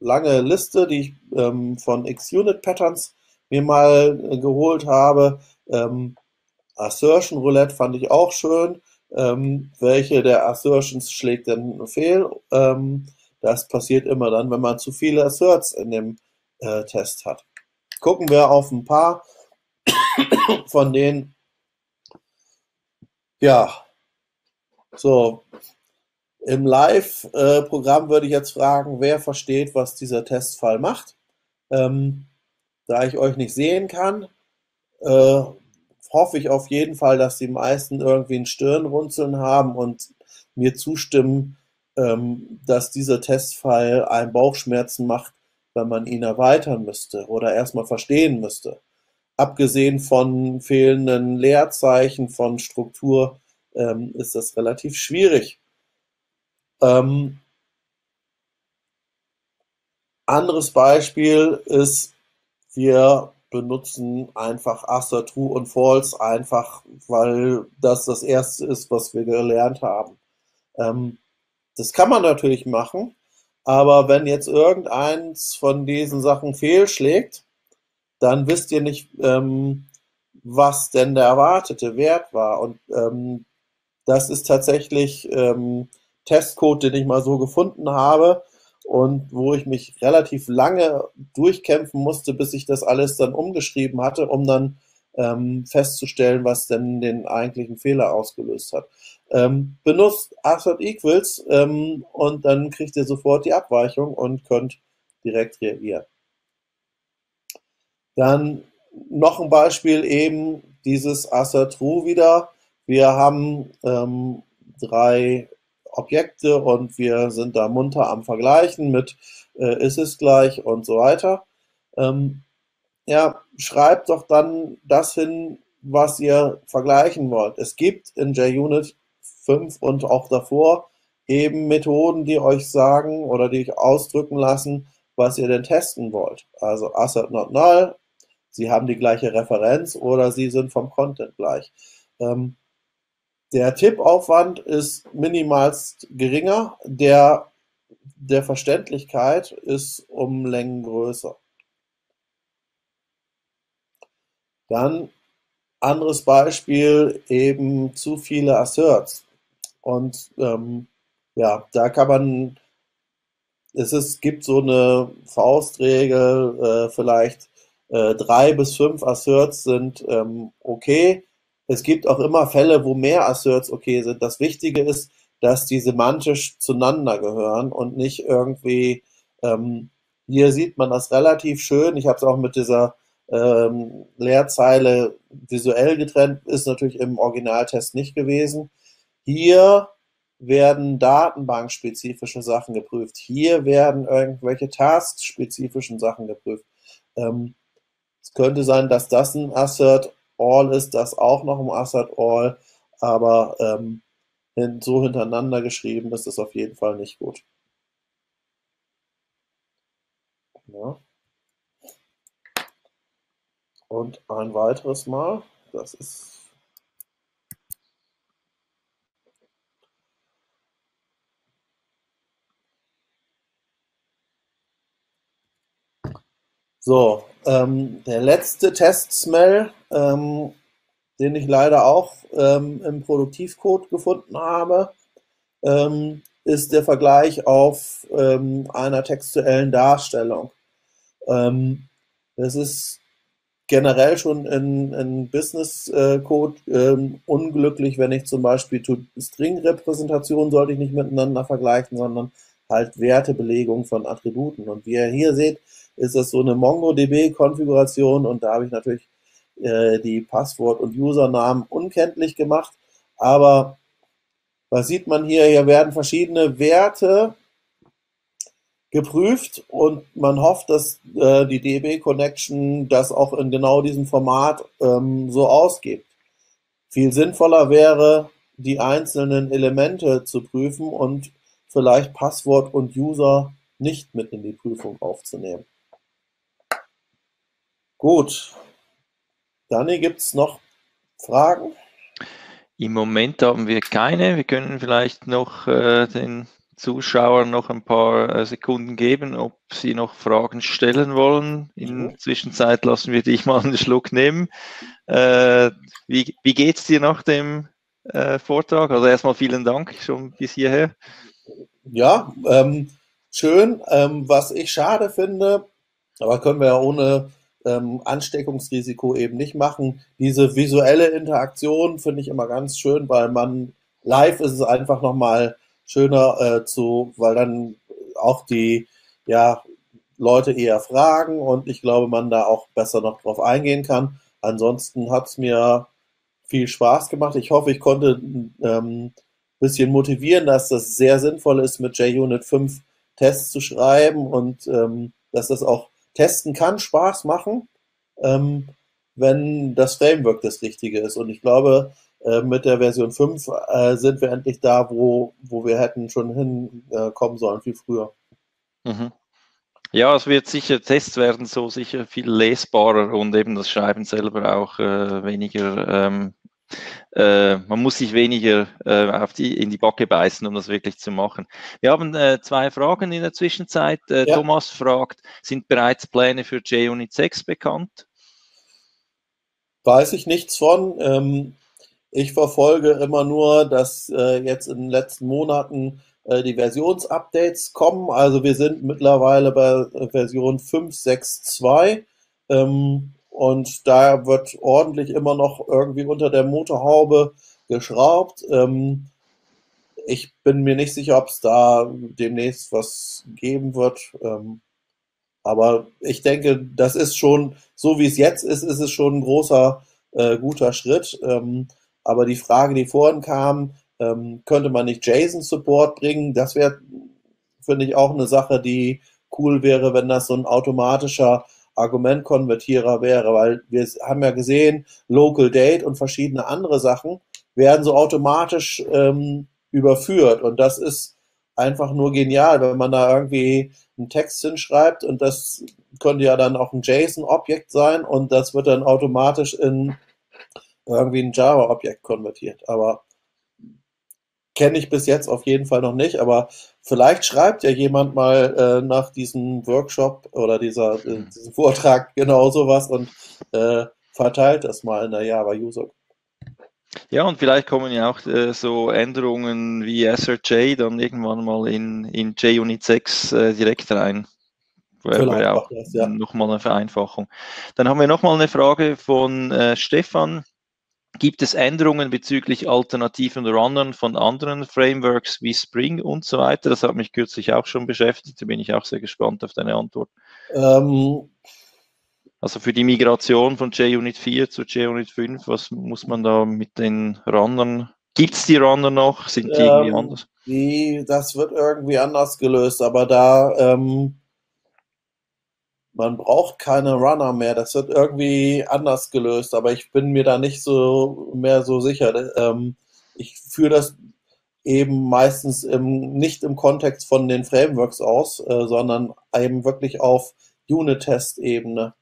lange Liste, die ich ähm, von Xunit Patterns mir mal äh, geholt habe. Ähm, Assertion Roulette fand ich auch schön. Ähm, welche der Assertions schlägt denn fehl? Ähm, das passiert immer dann, wenn man zu viele Asserts in dem äh, Test hat. Gucken wir auf ein paar von denen. Ja, so, im Live-Programm würde ich jetzt fragen, wer versteht, was dieser Testfall macht. Ähm, da ich euch nicht sehen kann, äh, hoffe ich auf jeden Fall, dass die meisten irgendwie ein Stirnrunzeln haben und mir zustimmen, ähm, dass dieser Testfall einen Bauchschmerzen macht, wenn man ihn erweitern müsste oder erstmal verstehen müsste. Abgesehen von fehlenden Leerzeichen, von Struktur, ähm, ist das relativ schwierig. Ähm, anderes Beispiel ist, wir benutzen einfach Aster, True und False, einfach weil das das erste ist, was wir gelernt haben. Ähm, das kann man natürlich machen, aber wenn jetzt irgendeins von diesen Sachen fehlschlägt, dann wisst ihr nicht, ähm, was denn der erwartete Wert war. Und ähm, das ist tatsächlich ähm, Testcode, den ich mal so gefunden habe und wo ich mich relativ lange durchkämpfen musste, bis ich das alles dann umgeschrieben hatte, um dann ähm, festzustellen, was denn den eigentlichen Fehler ausgelöst hat. Ähm, benutzt Assert Equals ähm, und dann kriegt ihr sofort die Abweichung und könnt direkt reagieren. Dann noch ein Beispiel eben dieses Assert True wieder. Wir haben ähm, drei Objekte und wir sind da munter am Vergleichen mit äh, ist es gleich und so weiter. Ähm, ja, schreibt doch dann das hin, was ihr vergleichen wollt. Es gibt in JUnit 5 und auch davor eben Methoden, die euch sagen oder die euch ausdrücken lassen, was ihr denn testen wollt. Also assert not null, sie haben die gleiche Referenz oder sie sind vom Content gleich. Ähm, der Tippaufwand ist minimalst geringer, der der Verständlichkeit ist um Längen größer. Dann anderes Beispiel, eben zu viele Asserts. Und ähm, ja, da kann man, es ist, gibt so eine Faustregel, äh, vielleicht äh, drei bis fünf Asserts sind ähm, okay. Es gibt auch immer Fälle, wo mehr Asserts okay sind. Das Wichtige ist, dass die semantisch zueinander gehören und nicht irgendwie, ähm, hier sieht man das relativ schön. Ich habe es auch mit dieser ähm, Leerzeile visuell getrennt, ist natürlich im Originaltest nicht gewesen. Hier werden datenbankspezifische Sachen geprüft. Hier werden irgendwelche task-spezifischen Sachen geprüft. Ähm, es könnte sein, dass das ein Assert All ist, das auch noch ein Assert All, aber ähm, so hintereinander geschrieben ist es auf jeden Fall nicht gut. Ja. Und ein weiteres Mal, das ist So, ähm, der letzte Test-Smell, ähm, den ich leider auch ähm, im Produktivcode gefunden habe, ähm, ist der Vergleich auf ähm, einer textuellen Darstellung. Ähm, das ist generell schon in, in Business Code ähm, unglücklich, wenn ich zum Beispiel String-Repräsentationen sollte ich nicht miteinander vergleichen, sondern halt Wertebelegung von Attributen. Und wie ihr hier seht, ist das so eine MongoDB-Konfiguration und da habe ich natürlich äh, die Passwort- und Usernamen unkenntlich gemacht. Aber was sieht man hier? Hier werden verschiedene Werte geprüft und man hofft, dass äh, die DB Connection das auch in genau diesem Format ähm, so ausgibt. Viel sinnvoller wäre, die einzelnen Elemente zu prüfen und vielleicht Passwort und User nicht mit in die Prüfung aufzunehmen. Gut. Dani, gibt es noch Fragen? Im Moment haben wir keine. Wir können vielleicht noch äh, den Zuschauern noch ein paar äh, Sekunden geben, ob sie noch Fragen stellen wollen. In der Zwischenzeit lassen wir dich mal einen Schluck nehmen. Äh, wie wie geht es dir nach dem äh, Vortrag? Also erstmal vielen Dank schon bis hierher. Ja, ähm, schön. Ähm, was ich schade finde, aber können wir ja ohne ähm, Ansteckungsrisiko eben nicht machen. Diese visuelle Interaktion finde ich immer ganz schön, weil man live ist es einfach nochmal schöner äh, zu, weil dann auch die ja, Leute eher fragen und ich glaube, man da auch besser noch drauf eingehen kann. Ansonsten hat es mir viel Spaß gemacht. Ich hoffe, ich konnte ähm, bisschen motivieren, dass das sehr sinnvoll ist, mit JUnit 5 Tests zu schreiben und ähm, dass das auch testen kann, Spaß machen, ähm, wenn das Framework das Richtige ist. Und ich glaube, äh, mit der Version 5 äh, sind wir endlich da, wo, wo wir hätten schon hinkommen äh, sollen, viel früher. Mhm. Ja, es wird sicher, Tests werden so sicher viel lesbarer und eben das Schreiben selber auch äh, weniger ähm, äh, man muss sich weniger äh, die, in die Backe beißen, um das wirklich zu machen. Wir haben äh, zwei Fragen in der Zwischenzeit. Äh, ja. Thomas fragt, sind bereits Pläne für JUnit 6 bekannt? Weiß ich nichts von. Ähm, ich verfolge immer nur, dass äh, jetzt in den letzten Monaten äh, die Versionsupdates kommen. Also wir sind mittlerweile bei Version 5.6.2. Ähm, und da wird ordentlich immer noch irgendwie unter der Motorhaube geschraubt. Ähm, ich bin mir nicht sicher, ob es da demnächst was geben wird. Ähm, aber ich denke, das ist schon, so wie es jetzt ist, ist es schon ein großer, äh, guter Schritt. Ähm, aber die Frage, die vorhin kam, ähm, könnte man nicht JSON-Support bringen? Das wäre, finde ich, auch eine Sache, die cool wäre, wenn das so ein automatischer Argumentkonvertierer wäre, weil wir haben ja gesehen, Local Date und verschiedene andere Sachen werden so automatisch ähm, überführt und das ist einfach nur genial, wenn man da irgendwie einen Text hinschreibt und das könnte ja dann auch ein JSON-Objekt sein und das wird dann automatisch in irgendwie ein Java-Objekt konvertiert. Aber kenne ich bis jetzt auf jeden Fall noch nicht, aber vielleicht schreibt ja jemand mal äh, nach diesem Workshop oder dieser, äh, diesem Vortrag genau sowas und äh, verteilt das mal in der Java-User. Ja, und vielleicht kommen ja auch äh, so Änderungen wie SRJ dann irgendwann mal in, in JUnit 6 äh, direkt rein. Wäre ja auch ja. nochmal eine Vereinfachung. Dann haben wir nochmal eine Frage von äh, Stefan. Gibt es Änderungen bezüglich alternativen Runnern von anderen Frameworks wie Spring und so weiter? Das hat mich kürzlich auch schon beschäftigt. Da bin ich auch sehr gespannt auf deine Antwort. Ähm, also für die Migration von JUnit 4 zu JUnit 5, was muss man da mit den Runnern? Gibt es die Runner noch? Sind die ähm, irgendwie anders? Die, das wird irgendwie anders gelöst, aber da ähm, man braucht keine Runner mehr. Das wird irgendwie anders gelöst, aber ich bin mir da nicht so mehr so sicher. Ähm, ich führe das eben meistens im, nicht im Kontext von den Frameworks aus, äh, sondern eben wirklich auf Unit-Test-Ebene.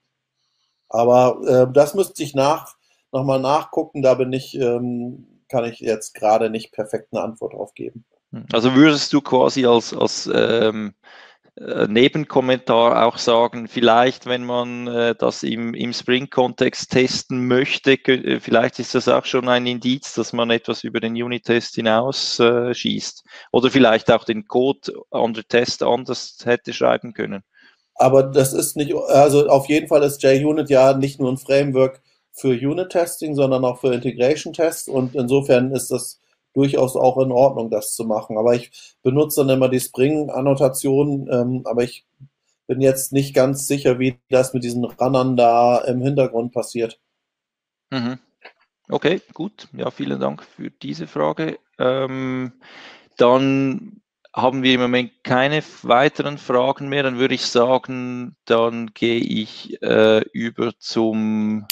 Aber äh, das müsste ich nach, nochmal nachgucken. Da bin ich, ähm, kann ich jetzt gerade nicht perfekt eine Antwort drauf geben. Also würdest du quasi als, als ähm, äh, Nebenkommentar auch sagen, vielleicht, wenn man äh, das im, im Spring-Kontext testen möchte, äh, vielleicht ist das auch schon ein Indiz, dass man etwas über den Unit-Test hinaus äh, schießt. Oder vielleicht auch den Code an der Test anders hätte schreiben können. Aber das ist nicht, also auf jeden Fall ist JUnit ja nicht nur ein Framework für Unit-Testing, sondern auch für Integration-Tests und insofern ist das durchaus auch in Ordnung, das zu machen. Aber ich benutze dann immer die Spring-Annotation, ähm, aber ich bin jetzt nicht ganz sicher, wie das mit diesen Runnern da im Hintergrund passiert. Mhm. Okay, gut. Ja, vielen Dank für diese Frage. Ähm, dann haben wir im Moment keine weiteren Fragen mehr. Dann würde ich sagen, dann gehe ich äh, über zum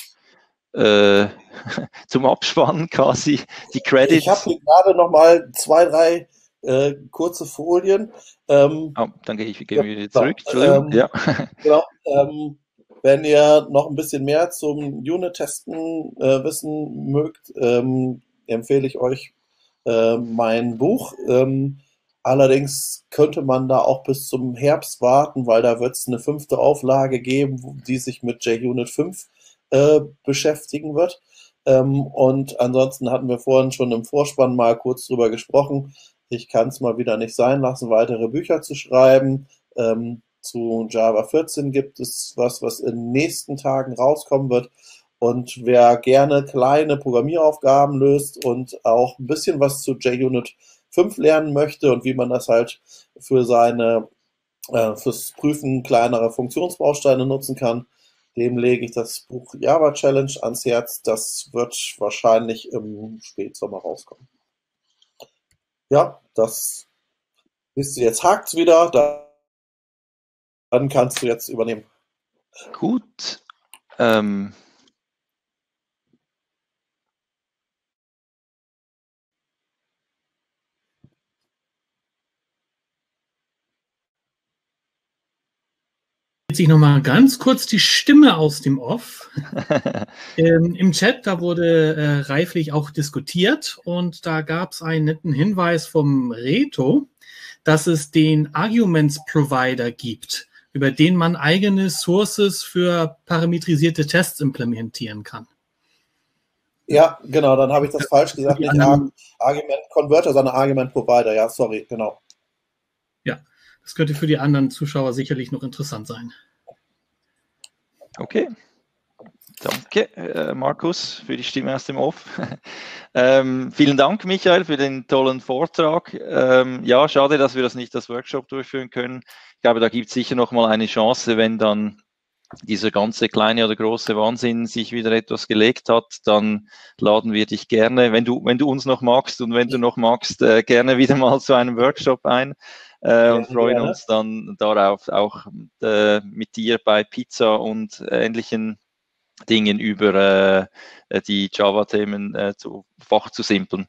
äh, zum Abspannen quasi die Credits. Ich habe hier gerade noch mal zwei, drei äh, kurze Folien. Ähm, oh, dann gehe ich gehe ja, wieder zurück. Ähm, ja. genau. Ähm, wenn ihr noch ein bisschen mehr zum Unit-Testen äh, wissen mögt, ähm, empfehle ich euch äh, mein Buch. Ähm, allerdings könnte man da auch bis zum Herbst warten, weil da wird es eine fünfte Auflage geben, die sich mit JUnit 5 äh, beschäftigen wird. Ähm, und ansonsten hatten wir vorhin schon im Vorspann mal kurz drüber gesprochen. Ich kann es mal wieder nicht sein lassen, weitere Bücher zu schreiben. Ähm, zu Java 14 gibt es was, was in den nächsten Tagen rauskommen wird. Und wer gerne kleine Programmieraufgaben löst und auch ein bisschen was zu JUnit 5 lernen möchte und wie man das halt für seine, äh, fürs Prüfen kleinerer Funktionsbausteine nutzen kann, dem lege ich das Buch Java Challenge ans Herz. Das wird wahrscheinlich im Spätsommer rauskommen. Ja, das ist jetzt hakt's wieder. Dann kannst du jetzt übernehmen. Gut. Ähm, sich nochmal ganz kurz die Stimme aus dem Off. ähm, Im Chat, da wurde äh, reiflich auch diskutiert und da gab es einen netten Hinweis vom Reto, dass es den Arguments Provider gibt, über den man eigene Sources für parametrisierte Tests implementieren kann. Ja, genau, dann habe ich das falsch gesagt. Nicht Argument Converter, sondern Argument Provider. Ja, sorry, genau. Das könnte für die anderen Zuschauer sicherlich noch interessant sein. Okay. Danke, äh, Markus, für die Stimme aus dem Off. ähm, vielen Dank, Michael, für den tollen Vortrag. Ähm, ja, schade, dass wir das nicht als Workshop durchführen können. Ich glaube, da gibt es sicher noch mal eine Chance, wenn dann dieser ganze kleine oder große Wahnsinn sich wieder etwas gelegt hat, dann laden wir dich gerne, wenn du, wenn du uns noch magst und wenn du noch magst, äh, gerne wieder mal zu einem Workshop ein äh, und freuen gerne. uns dann darauf, auch äh, mit dir bei Pizza und ähnlichen Dingen über äh, die Java-Themen äh, zu Fach zu simpeln.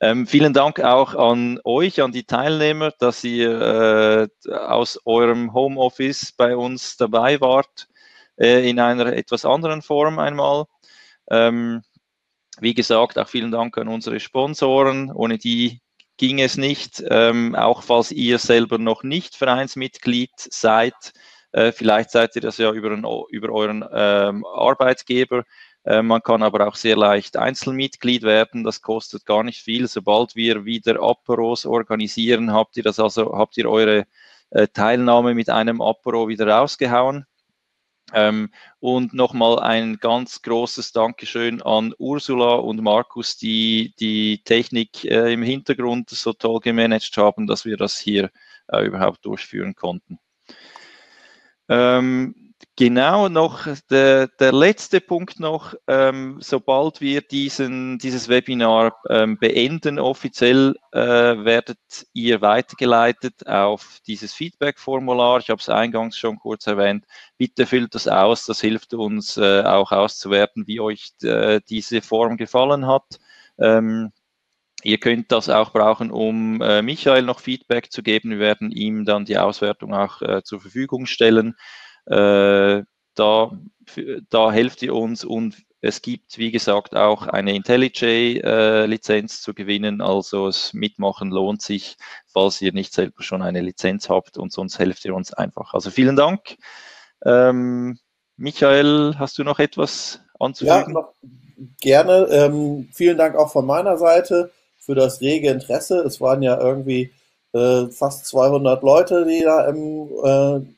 Ähm, vielen Dank auch an euch, an die Teilnehmer, dass ihr äh, aus eurem Homeoffice bei uns dabei wart, äh, in einer etwas anderen Form einmal. Ähm, wie gesagt, auch vielen Dank an unsere Sponsoren, ohne die ging es nicht. Ähm, auch falls ihr selber noch nicht Vereinsmitglied seid, äh, vielleicht seid ihr das ja über, einen, über euren ähm, Arbeitgeber. Äh, man kann aber auch sehr leicht Einzelmitglied werden. Das kostet gar nicht viel. Sobald wir wieder Aperos organisieren, habt ihr das also, habt ihr eure äh, Teilnahme mit einem Apero wieder rausgehauen. Ähm, und nochmal ein ganz großes Dankeschön an Ursula und Markus, die die Technik äh, im Hintergrund so toll gemanagt haben, dass wir das hier äh, überhaupt durchführen konnten. Ähm, Genau, noch der, der letzte Punkt noch. Ähm, sobald wir diesen, dieses Webinar ähm, beenden, offiziell äh, werdet ihr weitergeleitet auf dieses Feedback-Formular. Ich habe es eingangs schon kurz erwähnt. Bitte füllt das aus. Das hilft uns äh, auch auszuwerten, wie euch äh, diese Form gefallen hat. Ähm, Ihr könnt das auch brauchen, um äh, Michael noch Feedback zu geben. Wir werden ihm dann die Auswertung auch äh, zur Verfügung stellen. Äh, da, da helft ihr uns und es gibt, wie gesagt, auch eine IntelliJ-Lizenz äh, zu gewinnen. Also das Mitmachen lohnt sich, falls ihr nicht selber schon eine Lizenz habt und sonst helft ihr uns einfach. Also vielen Dank. Ähm, Michael, hast du noch etwas anzufügen? Ja, gerne. Ähm, vielen Dank auch von meiner Seite für das rege Interesse. Es waren ja irgendwie äh, fast 200 Leute, die da im äh,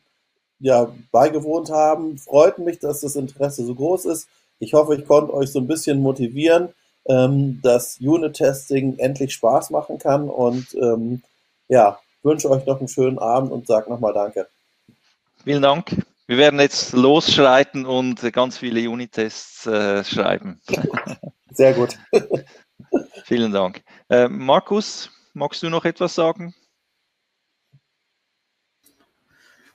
ja, beigewohnt haben. Freut mich, dass das Interesse so groß ist. Ich hoffe, ich konnte euch so ein bisschen motivieren, ähm, dass Unit-Testing endlich Spaß machen kann. Und ähm, ja, wünsche euch noch einen schönen Abend und sage nochmal Danke. Vielen Dank. Wir werden jetzt losschreiten und ganz viele Unit-Tests äh, schreiben. Sehr gut. Vielen Dank. Äh, Markus, magst du noch etwas sagen?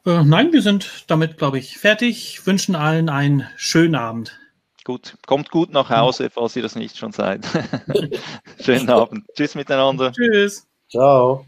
Äh, nein, wir sind damit, glaube ich, fertig. Wünschen allen einen schönen Abend. Gut, kommt gut nach hm. Hause, falls ihr das nicht schon seid. schönen Abend. Tschüss miteinander. Tschüss. Ciao.